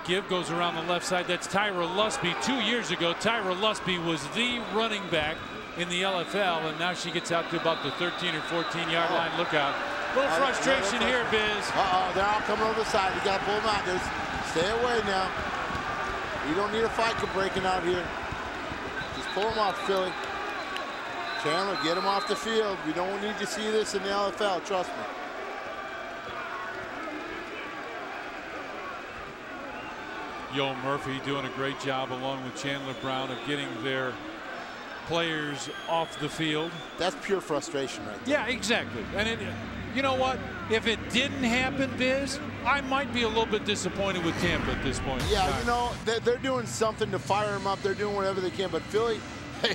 A: Give goes around the left side. That's Tyra Lusby. Two years ago, Tyra Lusby was the running back in the LFL, and now she gets out to about the 13 or 14 yard line. Look out. Little
B: Uh,
A: frustration here, Biz.
B: Uh-oh, they're all coming over the side. You got to pull them out. Just stay away now. You don't need a fight breaking out here. Just pull them off, Philly. Chandler, get them off the field. We don't need to see this in the LFL, trust me.
A: Yo Murphy doing a great job along with Chandler Brown of getting their players off the field.
B: That's pure frustration right there.
A: Yeah, exactly. And it, you know what? If it didn't happen, Biz, I might be a little bit disappointed with Tampa at this point.
B: Yeah, you know, they're, they're doing something to fire them up. They're doing whatever they can. But Philly, hey,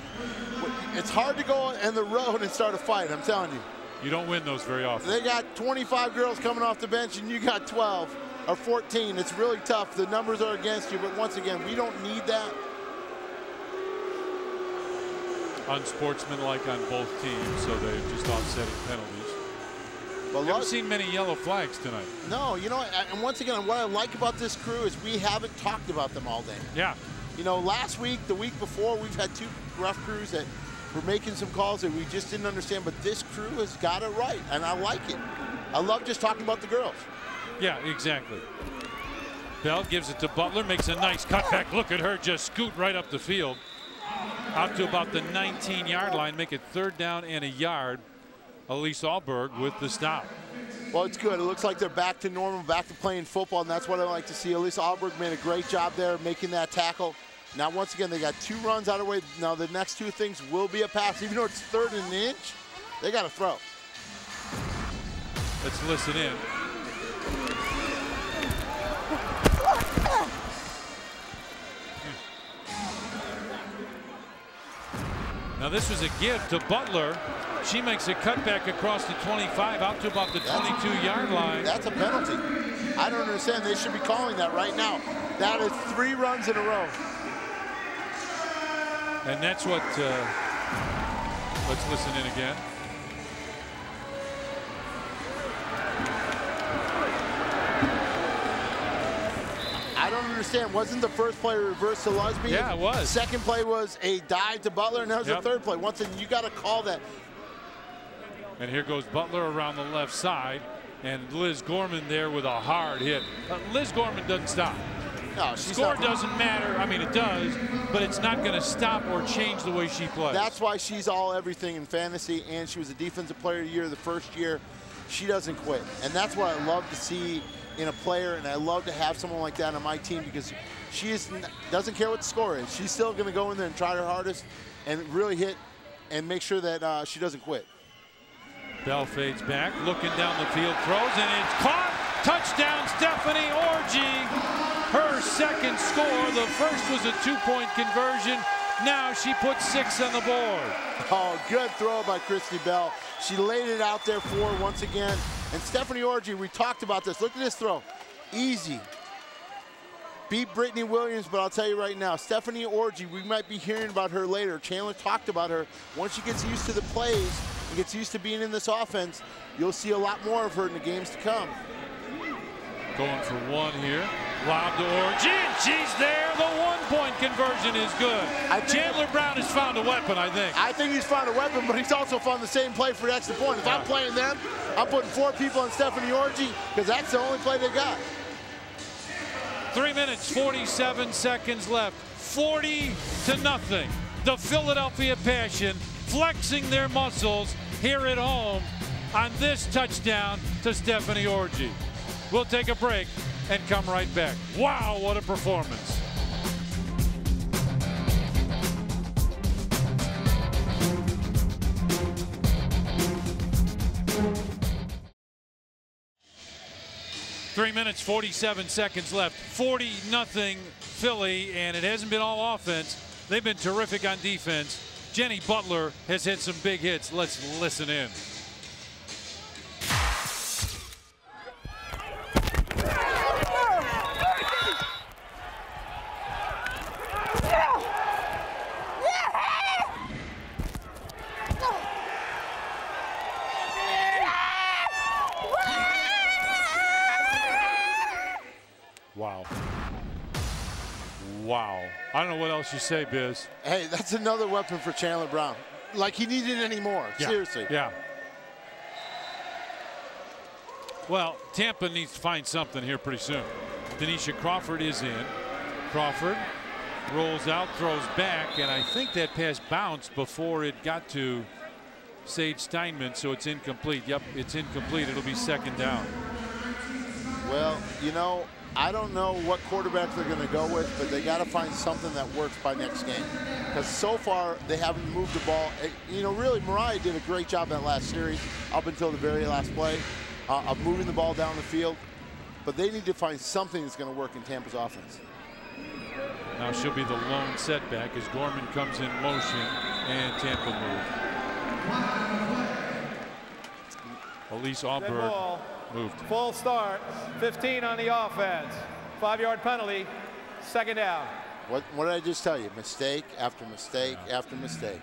B: it's hard to go on the road and start a fight, I'm telling you.
A: You don't win those very often.
B: They got 25 girls coming off the bench and you got 12 or 14. It's really tough. The numbers are against you, but once again, we don't need that.
A: Unsportsmanlike on both teams, so they're just offsetting penalties.
B: But lo-
A: seen many yellow flags tonight.
B: no, you know, and once again, what I like about this crew is we haven't talked about them all day.
A: Yeah.
B: You know, last week, the week before, we've had two rough crews that were making some calls that we just didn't understand, but this crew has got it right, and I like it. I love just talking about the girls.
A: Yeah, exactly. Bell gives it to Butler, makes a nice cutback. Look at her just scoot right up the field. Out to about the 19 yard line, make it third down and a yard. Elise Alberg with the stop.
B: Well, it's good. It looks like they're back to normal, back to playing football, and that's what I like to see. Elise Alberg made a great job there making that tackle. Now, once again, they got two runs out of the way. Now, the next two things will be a pass. Even though it's third and an inch, they got to throw.
A: Let's listen in. Now this was a give to Butler. She makes a cutback across the 25 out to about the 22 yard line.
B: That's a penalty. I don't understand. They should be calling that right now. That is three runs in a row.
A: And that's what, uh, let's listen in again.
B: I don't understand. Wasn't the first play reversed to Lusby?
A: Yeah, it was.
B: Second play was a dive to Butler, and that was
A: Yep.
B: the third play. Once again, you got to call that.
A: And here goes Butler around the left side. And Liz Gorman there with a hard hit. Uh, Liz Gorman doesn't stop.
B: No, she's
A: Score doesn't matter. I mean, it does, but it's not going to stop or change the way she plays.
B: That's why she's all everything in fantasy, and she was a defensive player of the year the first year. She doesn't quit, and that's what I love to see in a player, and I love to have someone like that on my team because she is, doesn't care what the score is. She's still going to go in there and try her hardest and really hit and make sure that uh, she doesn't quit.
A: Bell fades back, looking down the field, throws, and it's caught. Touchdown, Stephanie Orgy. Her second score. The first was a two-point conversion. Now she puts six on the board.
B: Oh, good throw by Christy Bell. She laid it out there for her once again. And Stephanie Orgy, we talked about this. Look at this throw. Easy. Beat Brittany Williams, but I'll tell you right now, Stephanie Orgy, we might be hearing about her later. Chandler talked about her. Once she gets used to the plays and gets used to being in this offense, you'll see a lot more of her in the games to come.
A: Going for one here. Lob to Orgy, she's there. The one-point conversion is good. Chandler Brown has found a weapon, I think.
B: I think he's found a weapon, but he's also found the same play for the extra point. If I'm playing them, I'm putting four people on Stephanie Orgy because that's the only play they got.
A: Three minutes, 47 seconds left. 40 to nothing. The Philadelphia Passion flexing their muscles here at home on this touchdown to Stephanie Orgy. We'll take a break and come right back. Wow, what a performance. Three minutes, 47 seconds left. 40 nothing Philly, and it hasn't been all offense. They've been terrific on defense. Jenny Butler has hit some big hits. Let's listen in. Wow. I don't know what else you say, Biz.
B: Hey, that's another weapon for Chandler Brown. Like he needed any more.
A: Yeah.
B: Seriously.
A: Yeah. Well, Tampa needs to find something here pretty soon. Denisha Crawford is in. Crawford rolls out, throws back, and I think that pass bounced before it got to Sage Steinmetz, so it's incomplete. Yep, it's incomplete. It'll be second down.
B: Well, you know, I don't know what quarterback they're going to go with, but they got to find something that works by next game. Because so far they haven't moved the ball. Eh, You know, really, Mariah did a great job in that last series up until the very last play uh, of moving the ball down the field. But they need to find something that's going to work in Tampa's offense.
A: Now she'll be the lone setback as Gorman comes in motion and Tampa moved. Elise
F: Dead
A: Alberg
F: ball.
A: Moved.
F: Full start. 15 on the offense. Five-yard penalty. Second down.
B: What, what did I just tell you? Mistake after mistake after mistake.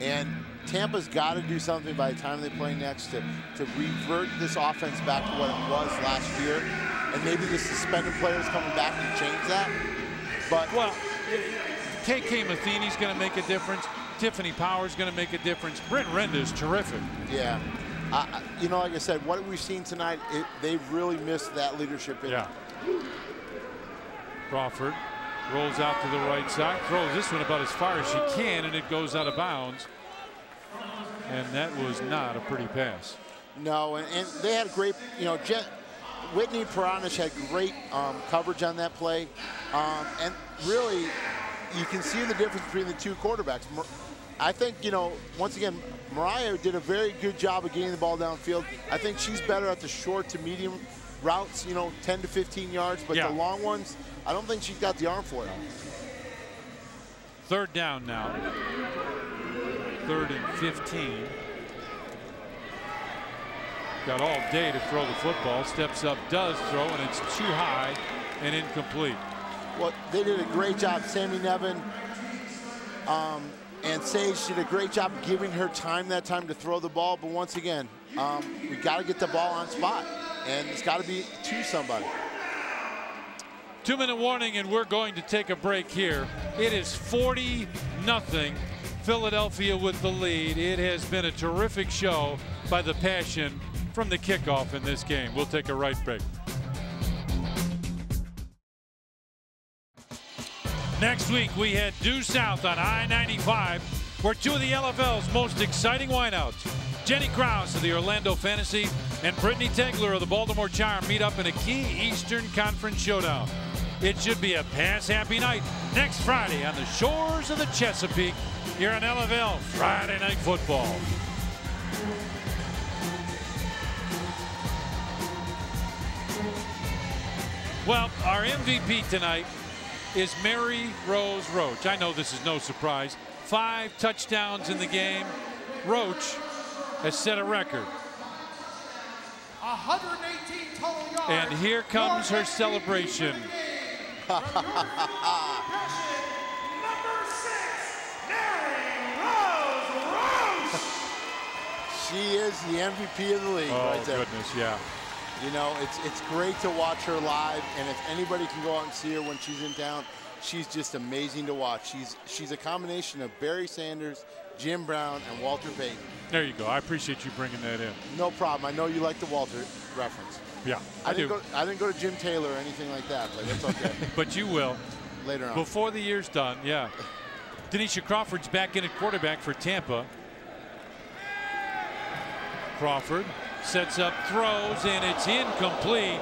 B: And Tampa's got to do something by the time they play next to, to revert this offense back to what it was last year. And maybe the suspended players coming back and change that. But
A: Well, KK Matheny's going to make a difference. Tiffany Power's going to make a difference. Brent Renda's terrific.
B: yeah, I, you know, like I said, what we've seen tonight, it, they've really missed that leadership. In
A: Yeah. Crawford rolls out to the right side, throws this one about as far as she can, and it goes out of bounds. And that was not a pretty pass.
B: No, and, and they had a great, you know, Jet, Whitney Piranish had great um, coverage on that play. Um, and really, you can see the difference between the two quarterbacks. I think, you know, once again, Mariah did a very good job of getting the ball downfield. I think she's better at the short to medium routes, you know, 10 to 15 yards, but
A: Yeah.
B: the long ones, I don't think she's got the arm for it.
A: Third down now. Third and 15. Got all day to throw the football. Steps up, does throw, and it's too high and incomplete.
B: Well, they did a great job. Sammy Nevin um, and Sage did a great job giving her time that time to throw the ball. But once again, um, we got to get the ball on spot, and it's got to be to somebody.
A: Two minute warning, and we're going to take a break here. It is 40 nothing. Philadelphia with the lead. It has been a terrific show by the passion from the kickoff in this game. We'll take a right break. Next week, we head due south on I-95, where two of the LFL's most exciting wideouts, Jenny Krause of the Orlando Fantasy and Brittany Tegler of the Baltimore Charm meet up in a key Eastern Conference showdown. It should be a pass-happy night next Friday on the shores of the Chesapeake here on LFL Friday Night Football. Well, our MVP tonight is Mary Rose Roach. I know this is no surprise. Five touchdowns in the game. Roach has set a record.
G: 118 total yards.
A: And here comes her celebration.
G: Number six, Mary Rose Roach.
B: She is the MVP of the league
A: Oh,
B: right there.
A: goodness, yeah.
B: You know, it's it's great to watch her live, and if anybody can go out and see her when she's in town, she's just amazing to watch. She's she's a combination of Barry Sanders, Jim Brown, and Walter Payton.
A: There you go. I appreciate you bringing that in.
B: No problem. I know you like the Walter reference.
A: Yeah,
B: I,
A: I
B: didn't
A: do.
B: go. I didn't go to Jim Taylor or anything like that, but it's okay.
A: But you will.
B: Later on.
A: Before the year's done, yeah. Denisha Crawford's back in at quarterback for Tampa. Crawford sets up throws and it's incomplete.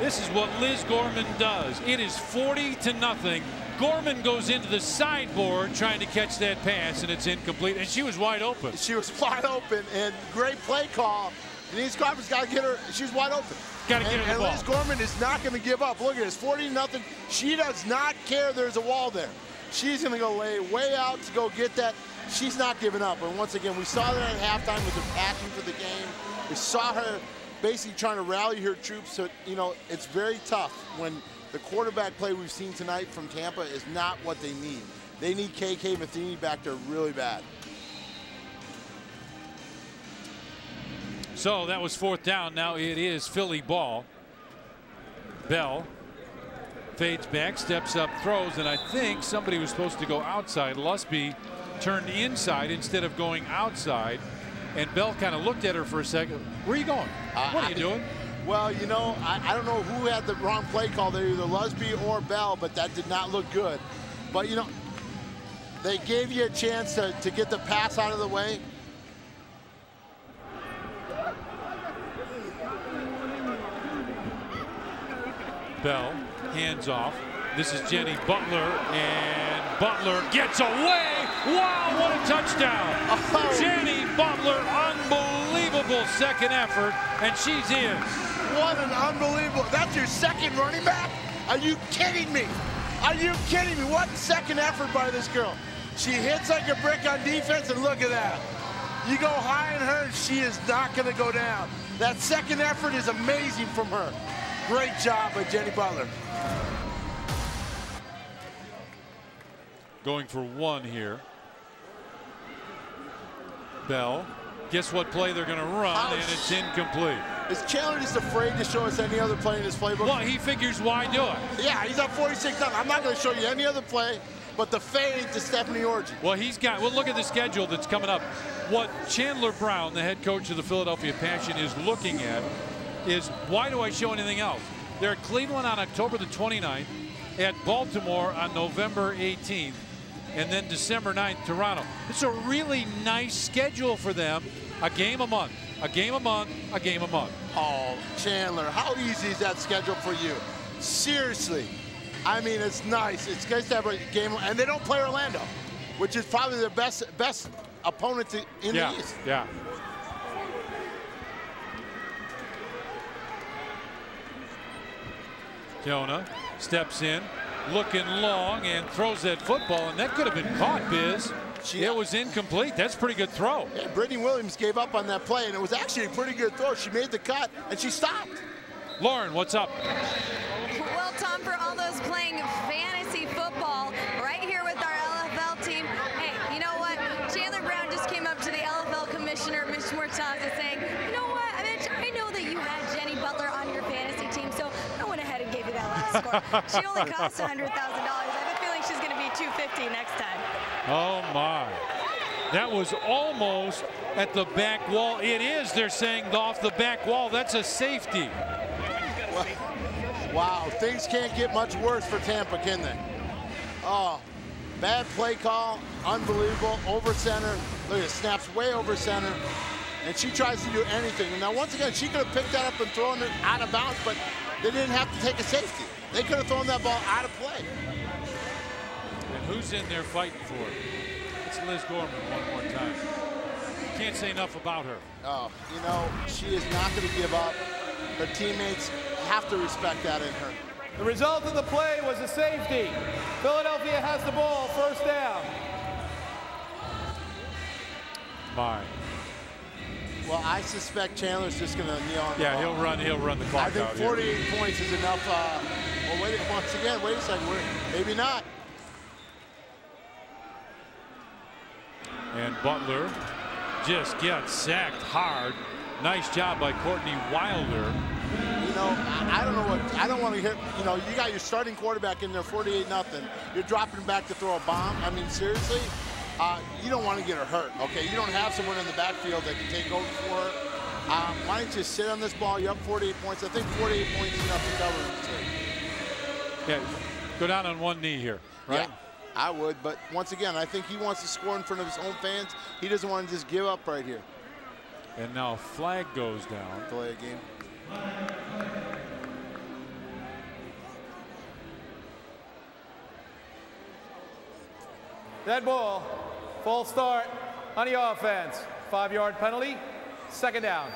A: This is what Liz Gorman does. It is 40 to nothing. Gorman goes into the sideboard trying to catch that pass and it's incomplete and she was wide open.
B: She was wide open and great play call. Denise Crawford's got to get her. She's wide open.
A: Gotta get her the
B: and
A: ball.
B: Liz Gorman is not going to give up. Look at this, 40 to nothing. She does not care there's a wall there. She's going to go lay way out to go get that. She's not giving up. And once again, we saw that at halftime with her passion for the game. We saw her basically trying to rally her troops. So, you know, it's very tough when the quarterback play we've seen tonight from Tampa is not what they need. They need KK Matheny back there really bad.
A: So that was fourth down. Now it is Philly ball. Bell fades back, steps up, throws, and I think somebody was supposed to go outside. Lusby turned inside instead of going outside. And Bell kind of looked at her for a second. Where are you going?
B: Uh,
A: what are you doing?
B: Well, you know, I, I don't know who had the wrong play call there, either Lusby or Bell, but that did not look good. But, you know, they gave you a chance to, to get the pass out of the way.
A: Bell hands off. This is Jenny Butler, and Butler gets away. Wow, what a touchdown!
B: Oh.
A: Jenny Butler, unbelievable second effort, and she's in.
B: What an unbelievable, that's your second running back? Are you kidding me? Are you kidding me? What second effort by this girl? She hits like a brick on defense, and look at that. You go high on her, and she is not gonna go down. That second effort is amazing from her. Great job by Jenny Butler.
A: Going for one here. Bell. Guess what play they're going to run,
B: Ouch.
A: and it's incomplete.
B: Is Chandler just afraid to show us any other play in his playbook?
A: Well, he figures why do it?
B: Yeah, he's up 46 nothing. I'm not going to show you any other play but the fade to Stephanie Orgy.
A: Well, he's got, well, look at the schedule that's coming up. What Chandler Brown, the head coach of the Philadelphia Passion, is looking at is why do I show anything else? They're at Cleveland on October the 29th, at Baltimore on November 18th, and then December 9th, Toronto. It's a really nice schedule for them. A game a month, a game a month, a game a month.
B: Oh, Chandler, how easy is that schedule for you? Seriously. I mean, it's nice. It's nice to have a game, and they don't play Orlando, which is probably their best best opponent to, in
A: yeah,
B: the East.
A: yeah. Jonah steps in, looking long, and throws that football, and that could have been caught, Biz.
B: She-
A: it was incomplete. That's a pretty good throw.
B: Yeah, Brittany Williams gave up on that play, and it was actually a pretty good throw. She made the cut, and she stopped.
A: Lauren, what's up?
C: And gave you that last score. She only cost $100,000. I have a feeling she's going to be 250 next time.
A: Oh, my. That was almost at the back wall. It is, they're saying, off the back wall. That's a safety.
B: Wow, things can't get much worse for Tampa, can they? Oh, bad play call, unbelievable, over center. Look at it, snaps way over center. And she tries to do anything. And now, once again, she could have picked that up and thrown it out of bounds, but they didn't have to take a safety. They could have thrown that ball out of play.
A: And who's in there fighting for it? It's Liz Gorman one more time. Can't say enough about her.
B: Oh, you know, she is not going to give up. Her teammates have to respect that in her.
F: The result of the play was a safety. Philadelphia has the ball, first down.
A: My.
B: Well, I suspect Chandler's just going to kneel on
A: Yeah,
B: ball.
A: he'll run. He'll run the clock
B: I think
A: out here.
B: 48 points is enough. Uh, well, wait, once again, wait a second. Maybe not.
A: And Butler just gets sacked hard. Nice job by Courtney Wilder.
B: You know, I, I don't know what, I don't want to hear, you know, you got your starting quarterback in there 48 nothing. You're dropping back to throw a bomb. I mean, seriously, uh, you don't want to get her hurt, okay? You don't have someone in the backfield that can take over for her. Um, why don't you sit on this ball? You're up 48 points. I think 48 points is enough to cover it.
A: Yeah, go down on one knee here, right?
B: Yeah, I would, but once again, I think he wants to score in front of his own fans. He doesn't want to just give up right here.
A: And now flag goes down.
B: Delay a game.
F: Dead ball. Full start on the offense. Five yard penalty, second down.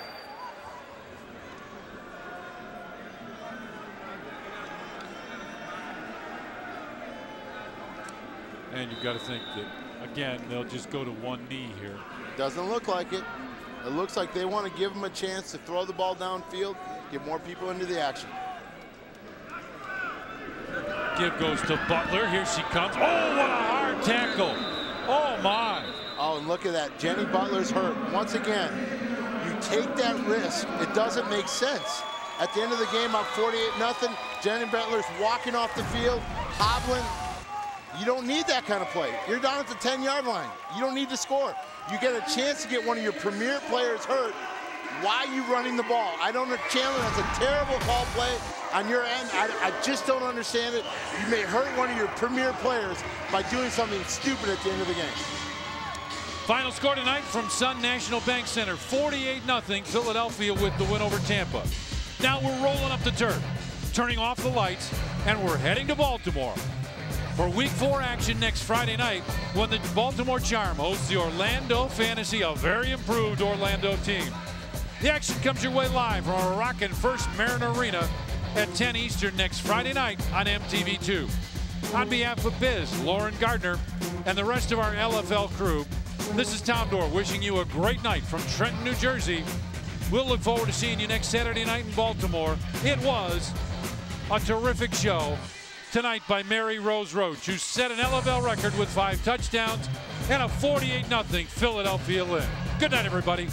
A: And you've got to think that, again, they'll just go to one knee here.
B: Doesn't look like it. It looks like they want to give them a chance to throw the ball downfield, get more people into the action.
A: Give goes to Butler. Here she comes. Oh, what a hard tackle. Oh, my.
B: Oh, and look at that. Jenny Butler's hurt. Once again, you take that risk. It doesn't make sense. At the end of the game, I'm 48 nothing. Jenny Butler's walking off the field, hobbling. You don't need that kind of play. You're down at the 10-yard line. You don't need to score. You get a chance to get one of your premier players hurt. Why are you running the ball? I don't know, Chandler, that's a terrible call play on your end. I, I just don't understand it. You may hurt one of your premier players by doing something stupid at the end of the game.
A: Final score tonight from Sun National Bank Center 48 0 Philadelphia with the win over Tampa. Now we're rolling up the turf, turning off the lights, and we're heading to Baltimore for week four action next Friday night when the Baltimore Charm hosts the Orlando Fantasy, a very improved Orlando team. The action comes your way live from our rockin' First Mariner Arena at 10 Eastern next Friday night on MTV2. On behalf of Biz, Lauren Gardner, and the rest of our LFL crew, this is Tom Dorr wishing you a great night from Trenton, New Jersey. We'll look forward to seeing you next Saturday night in Baltimore. It was a terrific show tonight by Mary Rose Roach, who set an LFL record with five touchdowns and a 48 0 Philadelphia win. Good night, everybody.